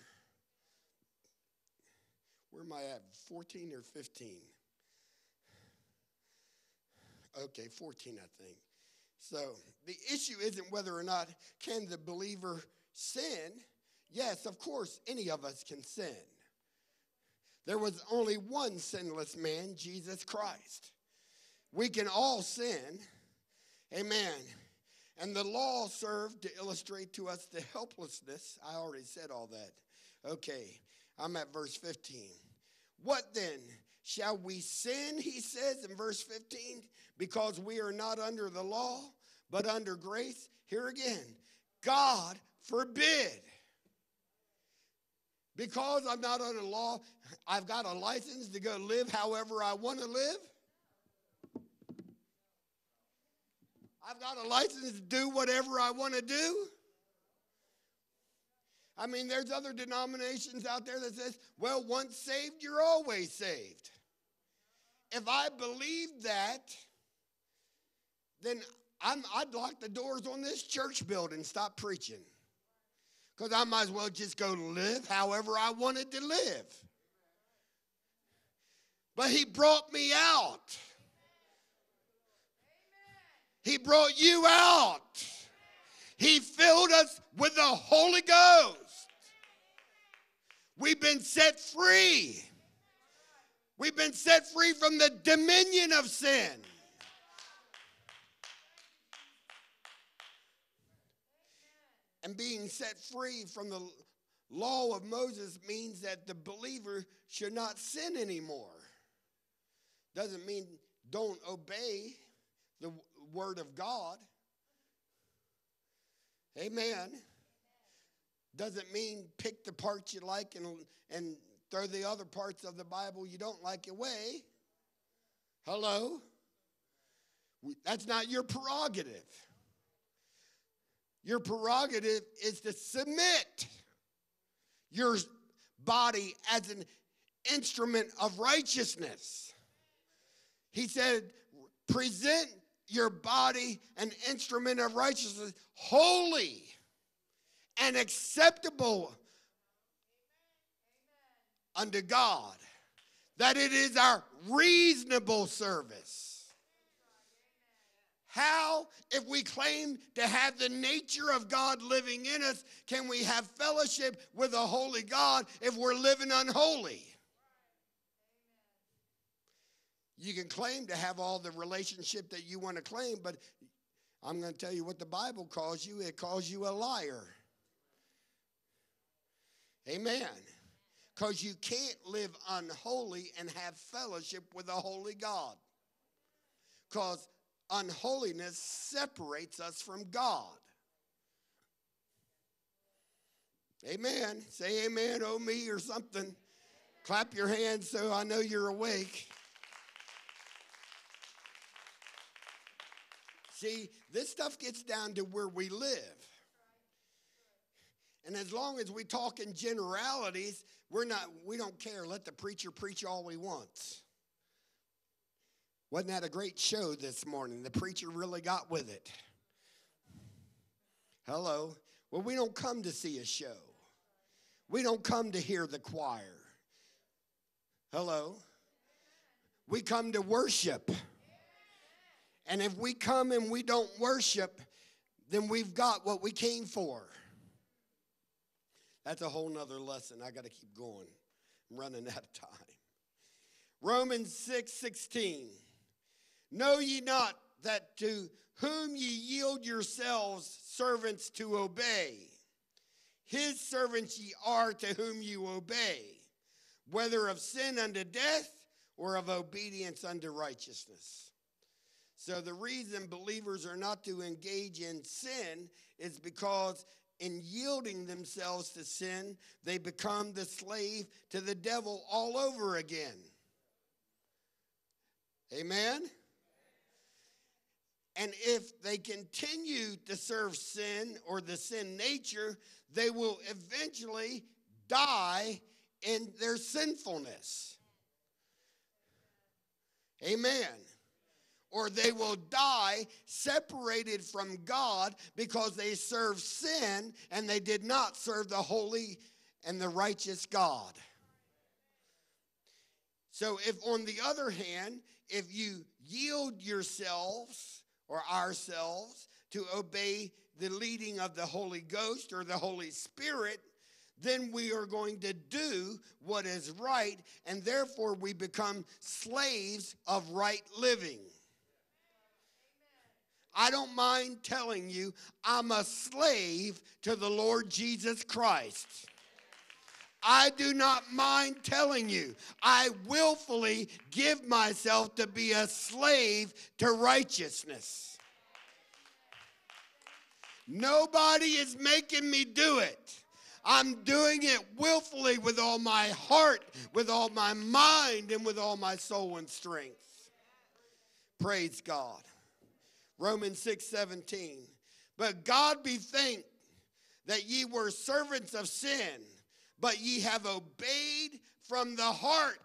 Where am I at? 14 or 15? Okay, 14, I think. So the issue isn't whether or not can the believer sin. Yes, of course, any of us can sin. There was only one sinless man, Jesus Christ. We can all sin. Amen. And the law served to illustrate to us the helplessness. I already said all that. Okay, I'm at verse 15. What then? Shall we sin, he says in verse 15, because we are not under the law, but under grace? Here again, God forbid. Because I'm not under law, I've got a license to go live however I want to live. I've got a license to do whatever I want to do. I mean, there's other denominations out there that says, well, once saved, you're always saved. If I believe that, then i would lock the doors on this church building, stop preaching. Because I might as well just go live however I wanted to live. But he brought me out. He brought you out. He filled us with the Holy Ghost. We've been set free. We've been set free from the dominion of sin. And being set free from the law of Moses means that the believer should not sin anymore. doesn't mean don't obey the word of God. Amen. Doesn't mean pick the parts you like and, and throw the other parts of the Bible you don't like away. Hello? That's not your prerogative. Your prerogative is to submit your body as an instrument of righteousness. He said, present your body an instrument of righteousness, holy and acceptable unto God, that it is our reasonable service. How, if we claim to have the nature of God living in us, can we have fellowship with a holy God if we're living unholy? You can claim to have all the relationship that you want to claim, but I'm going to tell you what the Bible calls you it calls you a liar. Amen. Because you can't live unholy and have fellowship with a holy God. Because unholiness separates us from God. Amen. Say amen, oh me, or something. Clap your hands so I know you're awake. See, this stuff gets down to where we live. And as long as we talk in generalities, we're not, we don't care. Let the preacher preach all he wants. Wasn't that a great show this morning? The preacher really got with it. Hello. Well, we don't come to see a show. We don't come to hear the choir. Hello. We come to worship. And if we come and we don't worship, then we've got what we came for. That's a whole nother lesson. I got to keep going. I'm running out of time. Romans 6 16. Know ye not that to whom ye yield yourselves servants to obey, his servants ye are to whom you obey, whether of sin unto death or of obedience unto righteousness. So, the reason believers are not to engage in sin is because in yielding themselves to sin, they become the slave to the devil all over again. Amen? And if they continue to serve sin or the sin nature, they will eventually die in their sinfulness. Amen or they will die separated from God because they serve sin and they did not serve the holy and the righteous God. So, if on the other hand, if you yield yourselves or ourselves to obey the leading of the Holy Ghost or the Holy Spirit, then we are going to do what is right, and therefore we become slaves of right living. I don't mind telling you, I'm a slave to the Lord Jesus Christ. I do not mind telling you, I willfully give myself to be a slave to righteousness. Nobody is making me do it. I'm doing it willfully with all my heart, with all my mind, and with all my soul and strength. Praise God. Romans 6 17. But God be thanked that ye were servants of sin, but ye have obeyed from the heart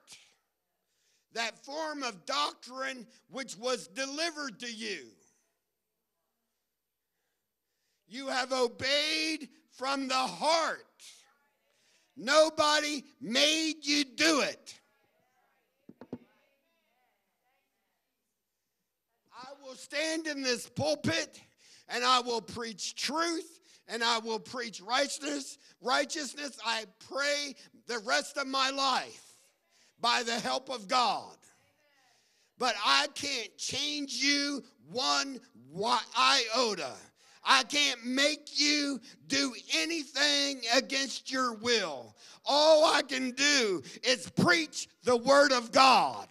that form of doctrine which was delivered to you. You have obeyed from the heart. Nobody made you do it. Will stand in this pulpit and I will preach truth and I will preach righteousness. Righteousness, I pray the rest of my life by the help of God. But I can't change you one iota. I can't make you do anything against your will. All I can do is preach the word of God.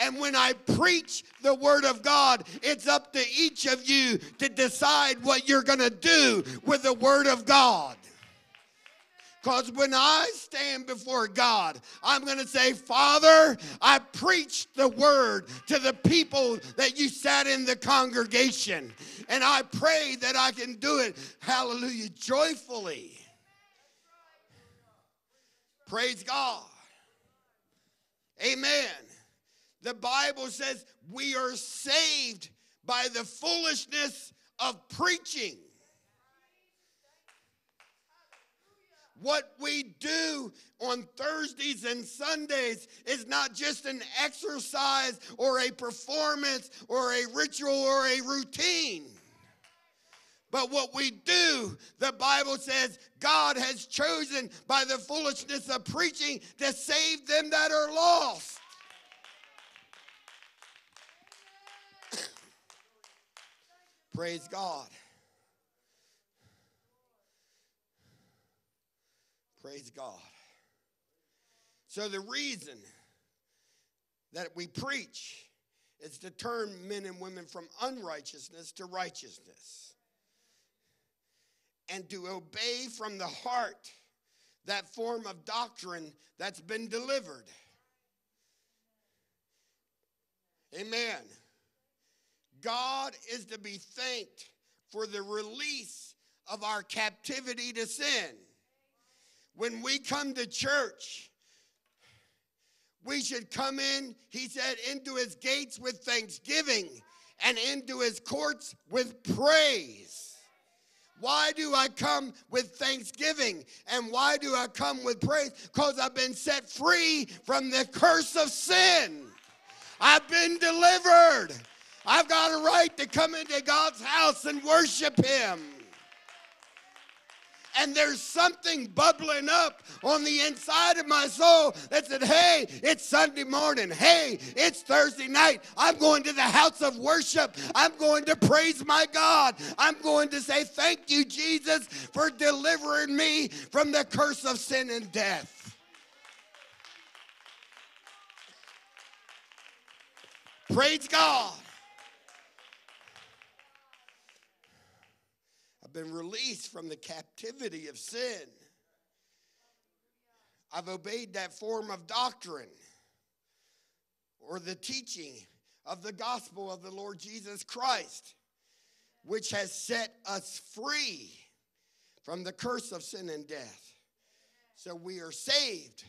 And when I preach the word of God, it's up to each of you to decide what you're going to do with the word of God. Because when I stand before God, I'm going to say, Father, I preached the word to the people that you sat in the congregation. And I pray that I can do it, hallelujah, joyfully. Praise God. Amen. The Bible says we are saved by the foolishness of preaching. what we do on Thursdays and Sundays is not just an exercise or a performance or a ritual or a routine. But what we do, the Bible says, God has chosen by the foolishness of preaching to save them that are lost. Praise God. Praise God. So, the reason that we preach is to turn men and women from unrighteousness to righteousness and to obey from the heart that form of doctrine that's been delivered. Amen. God is to be thanked for the release of our captivity to sin. When we come to church, we should come in, he said, into his gates with thanksgiving and into his courts with praise. Why do I come with thanksgiving? And why do I come with praise? Because I've been set free from the curse of sin. I've been delivered. I've got a right to come into God's house and worship Him and there's something bubbling up on the inside of my soul that said, Hey, it's Sunday morning. Hey, it's Thursday night. I'm going to the house of worship. I'm going to praise my God. I'm going to say, Thank you, Jesus, for delivering me from the curse of sin and death. Praise God. Been released from the captivity of sin. I've obeyed that form of doctrine or the teaching of the gospel of the Lord Jesus Christ, which has set us free from the curse of sin and death. So we are saved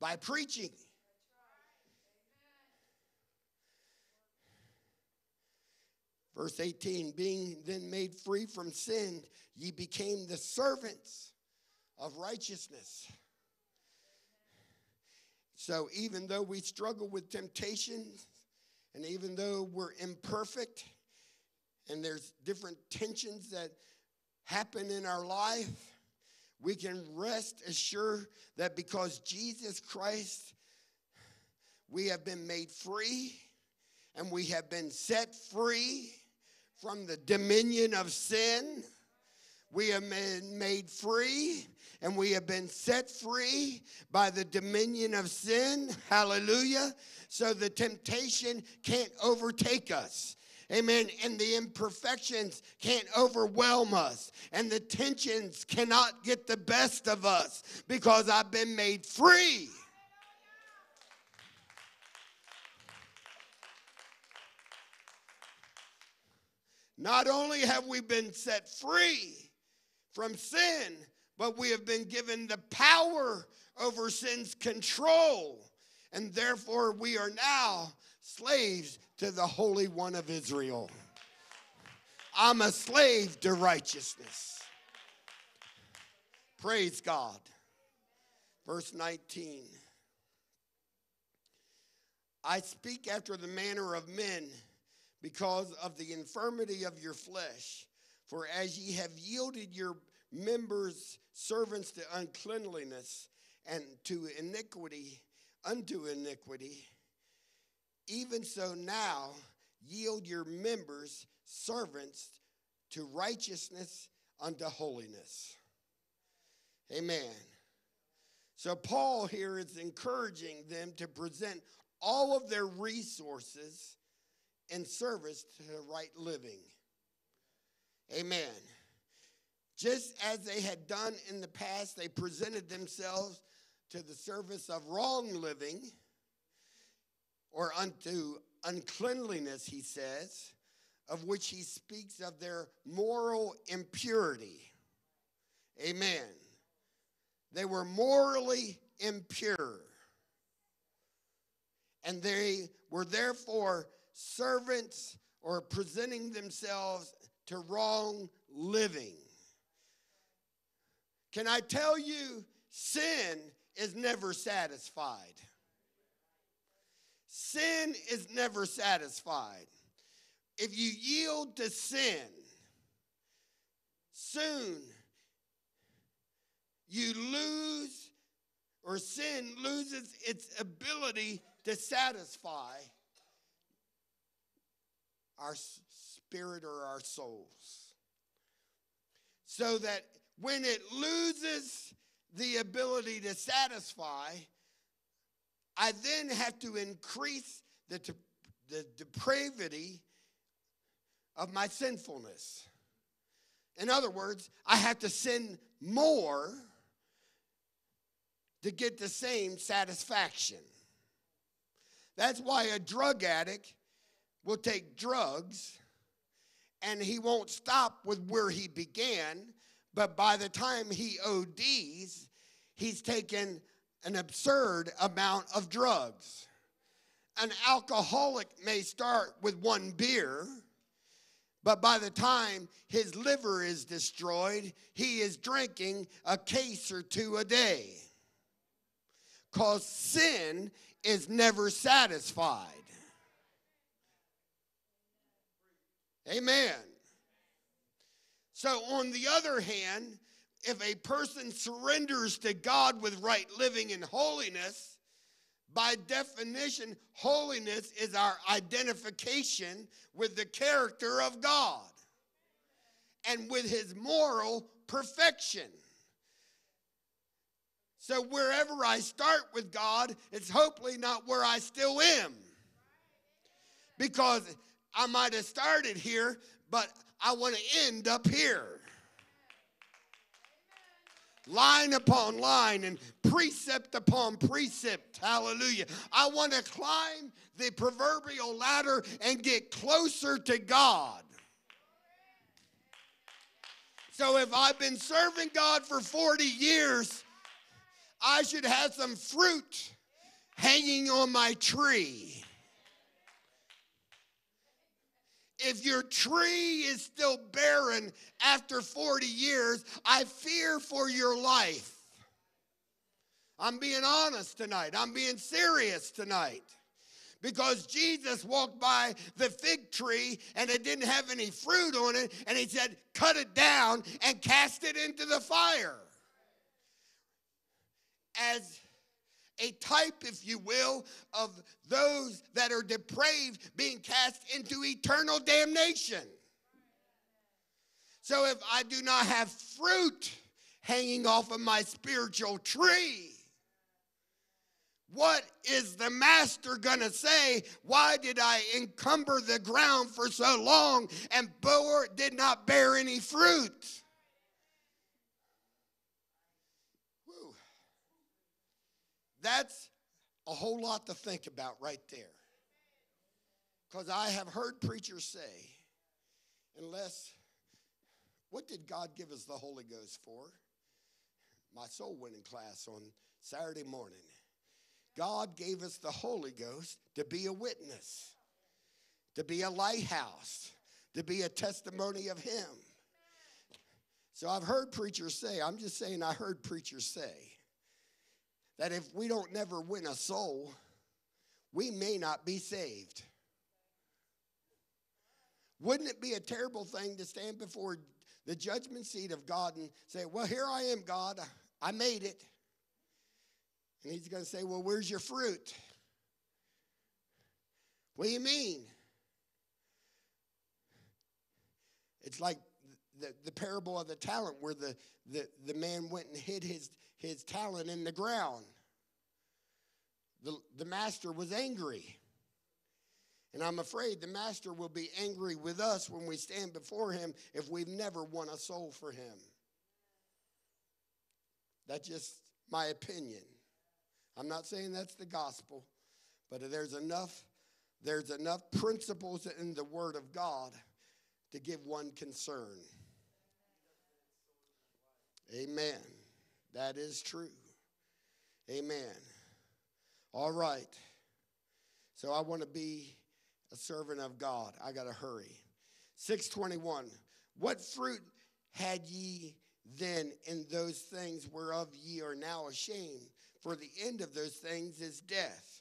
by preaching. Verse 18, being then made free from sin, ye became the servants of righteousness. So even though we struggle with temptations, and even though we're imperfect, and there's different tensions that happen in our life, we can rest assured that because Jesus Christ, we have been made free and we have been set free from the dominion of sin. We have been made free and we have been set free by the dominion of sin. Hallelujah. So the temptation can't overtake us. Amen. And the imperfections can't overwhelm us. And the tensions cannot get the best of us because I've been made free. Not only have we been set free from sin, but we have been given the power over sin's control. And therefore, we are now slaves to the Holy One of Israel. I'm a slave to righteousness. Praise God. Verse 19 I speak after the manner of men because of the infirmity of your flesh. For as ye have yielded your members servants to uncleanliness and to iniquity unto iniquity, even so now yield your members servants to righteousness unto holiness. Amen. So Paul here is encouraging them to present all of their resources in service to right living. Amen. Just as they had done in the past, they presented themselves to the service of wrong living or unto uncleanliness, he says, of which he speaks of their moral impurity. Amen. They were morally impure. And they were therefore servants or presenting themselves to wrong living. Can I tell you, sin is never satisfied. Sin is never satisfied. If you yield to sin, soon you lose, or sin loses its ability to satisfy our spirit or our souls. So that when it loses the ability to satisfy, I then have to increase the, the depravity of my sinfulness. In other words, I have to sin more to get the same satisfaction. That's why a drug addict will take drugs and he won't stop with where he began, but by the time he ODs, he's taken an absurd amount of drugs. An alcoholic may start with one beer, but by the time his liver is destroyed, he is drinking a case or two a day. Because sin is never satisfied. Amen. So, on the other hand, if a person surrenders to God with right living and holiness, by definition, holiness is our identification with the character of God and with his moral perfection. So, wherever I start with God, it's hopefully not where I still am. Because I might have started here, but I want to end up here line upon line and precept upon precept. Hallelujah. I want to climb the proverbial ladder and get closer to God. So if I've been serving God for 40 years, I should have some fruit hanging on my tree. If your tree is still barren after 40 years, I fear for your life. I'm being honest tonight. I'm being serious tonight. Because Jesus walked by the fig tree and it didn't have any fruit on it, and he said, Cut it down and cast it into the fire. As a type, if you will, of those that are depraved being cast into eternal damnation. So if I do not have fruit hanging off of my spiritual tree, what is the master going to say? Why did I encumber the ground for so long and bore, did not bear any fruit? That's a whole lot to think about right there. Because I have heard preachers say, unless, what did God give us the Holy Ghost for? My soul winning class on Saturday morning. God gave us the Holy Ghost to be a witness, to be a lighthouse, to be a testimony of Him. So I've heard preachers say, I'm just saying, I heard preachers say, that if we don't never win a soul, we may not be saved. Wouldn't it be a terrible thing to stand before the judgment seat of God and say, Well, here I am, God, I made it. And He's going to say, Well, where's your fruit? What do you mean? It's like the, the parable of the talent where the, the, the man went and hid his, his talent in the ground. the, the master was angry. And I'm afraid the master will be angry with us when we stand before him if we've never won a soul for him. That's just my opinion. I'm not saying that's the gospel, but there's enough there's enough principles in the word of God to give one concern. Amen. That is true. Amen. All right. So I want to be a servant of God. I got to hurry. 621. What fruit had ye then in those things whereof ye are now ashamed? For the end of those things is death.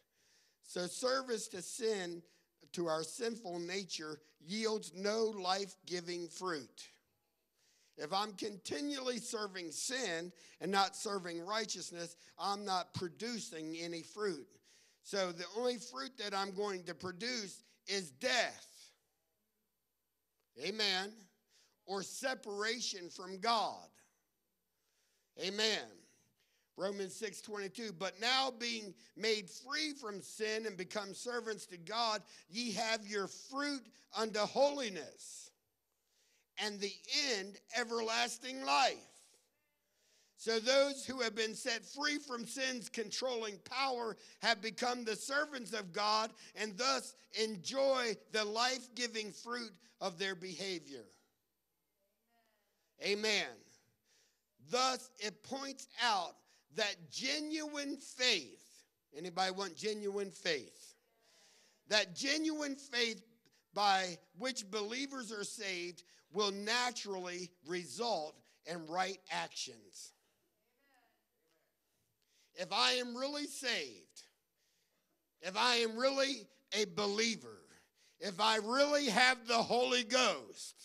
So service to sin, to our sinful nature, yields no life giving fruit. If I'm continually serving sin and not serving righteousness, I'm not producing any fruit. So the only fruit that I'm going to produce is death. Amen. Or separation from God. Amen. Romans 6 22. But now being made free from sin and become servants to God, ye have your fruit unto holiness, and the end everlasting life. So those who have been set free from sin's controlling power have become the servants of God and thus enjoy the life giving fruit of their behavior. Amen. Amen. Thus, it points out that genuine faith, anybody want genuine faith? That genuine faith by which believers are saved will naturally result in right actions. If I am really saved, if I am really a believer, if I really have the Holy Ghost,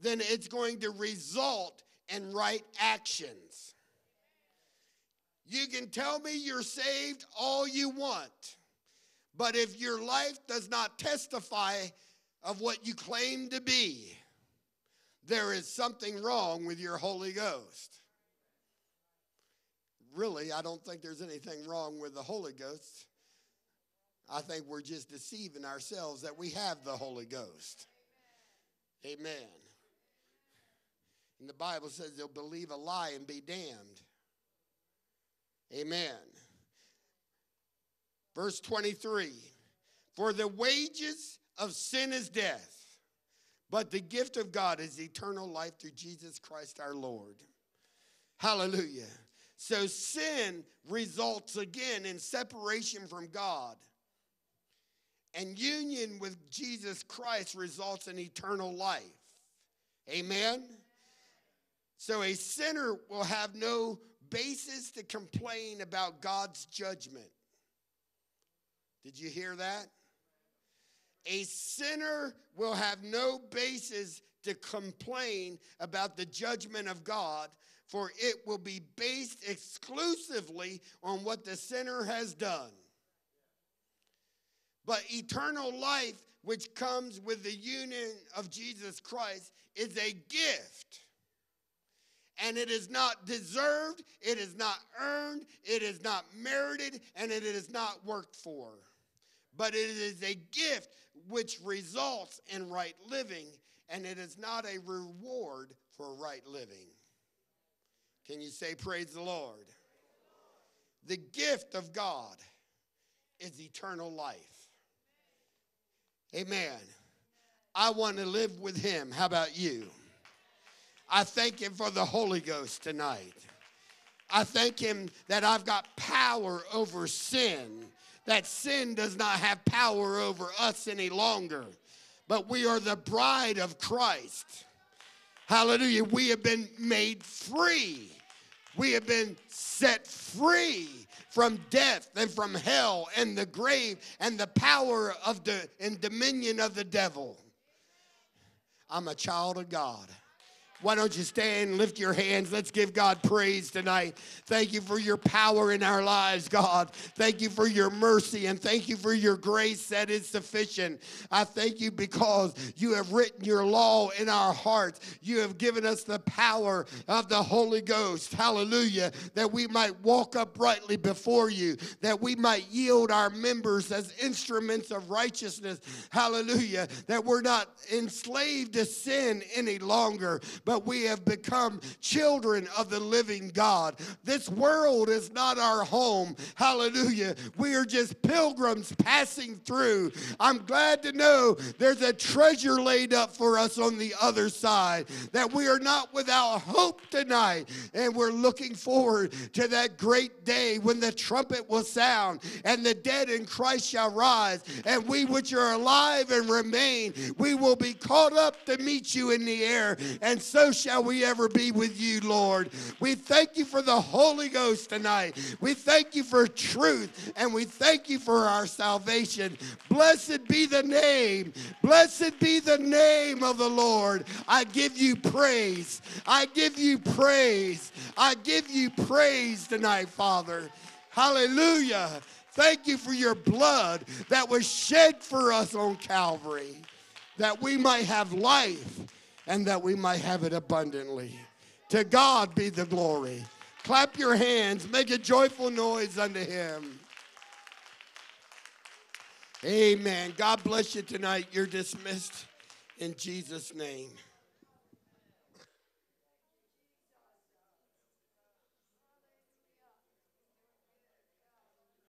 then it's going to result in right actions. You can tell me you're saved all you want, but if your life does not testify of what you claim to be, there is something wrong with your Holy Ghost. Really, I don't think there's anything wrong with the Holy Ghost. I think we're just deceiving ourselves that we have the Holy Ghost. Amen. And the Bible says they'll believe a lie and be damned. Amen. Verse 23 For the wages of sin is death, but the gift of God is eternal life through Jesus Christ our Lord. Hallelujah. So sin results again in separation from God. And union with Jesus Christ results in eternal life. Amen? So a sinner will have no basis to complain about God's judgment. Did you hear that? A sinner will have no basis to complain about the judgment of God, for it will be based exclusively on what the sinner has done. But eternal life, which comes with the union of Jesus Christ, is a gift and it is not deserved, it is not earned, it is not merited, and it is not worked for. But it is a gift which results in right living, and it is not a reward for right living. Can you say, Praise the Lord? The gift of God is eternal life. Amen. I want to live with Him. How about you? I thank Him for the Holy Ghost tonight. I thank Him that I've got power over sin, that sin does not have power over us any longer, but we are the bride of Christ. Hallelujah. We have been made free, we have been set free from death and from hell and the grave and the power of the and dominion of the devil. I'm a child of God. Why don't you stand, and lift your hands? Let's give God praise tonight. Thank you for your power in our lives, God. Thank you for your mercy and thank you for your grace that is sufficient. I thank you because you have written your law in our hearts. You have given us the power of the Holy Ghost. Hallelujah. That we might walk uprightly before you, that we might yield our members as instruments of righteousness. Hallelujah. That we're not enslaved to sin any longer but we have become children of the living God. This world is not our home. Hallelujah. We are just pilgrims passing through. I'm glad to know there's a treasure laid up for us on the other side, that we are not without hope tonight. And we're looking forward to that great day when the trumpet will sound and the dead in Christ shall rise. And we which are alive and remain, we will be caught up to meet you in the air. And so shall we ever be with you, Lord. We thank you for the Holy Ghost tonight. We thank you for truth and we thank you for our salvation. Blessed be the name. Blessed be the name of the Lord. I give you praise. I give you praise. I give you praise tonight, Father. Hallelujah. Thank you for your blood that was shed for us on Calvary, that we might have life and that we might have it abundantly. To God be the glory. Clap your hands, make a joyful noise unto him. Amen. God bless you tonight. You're dismissed in Jesus' name.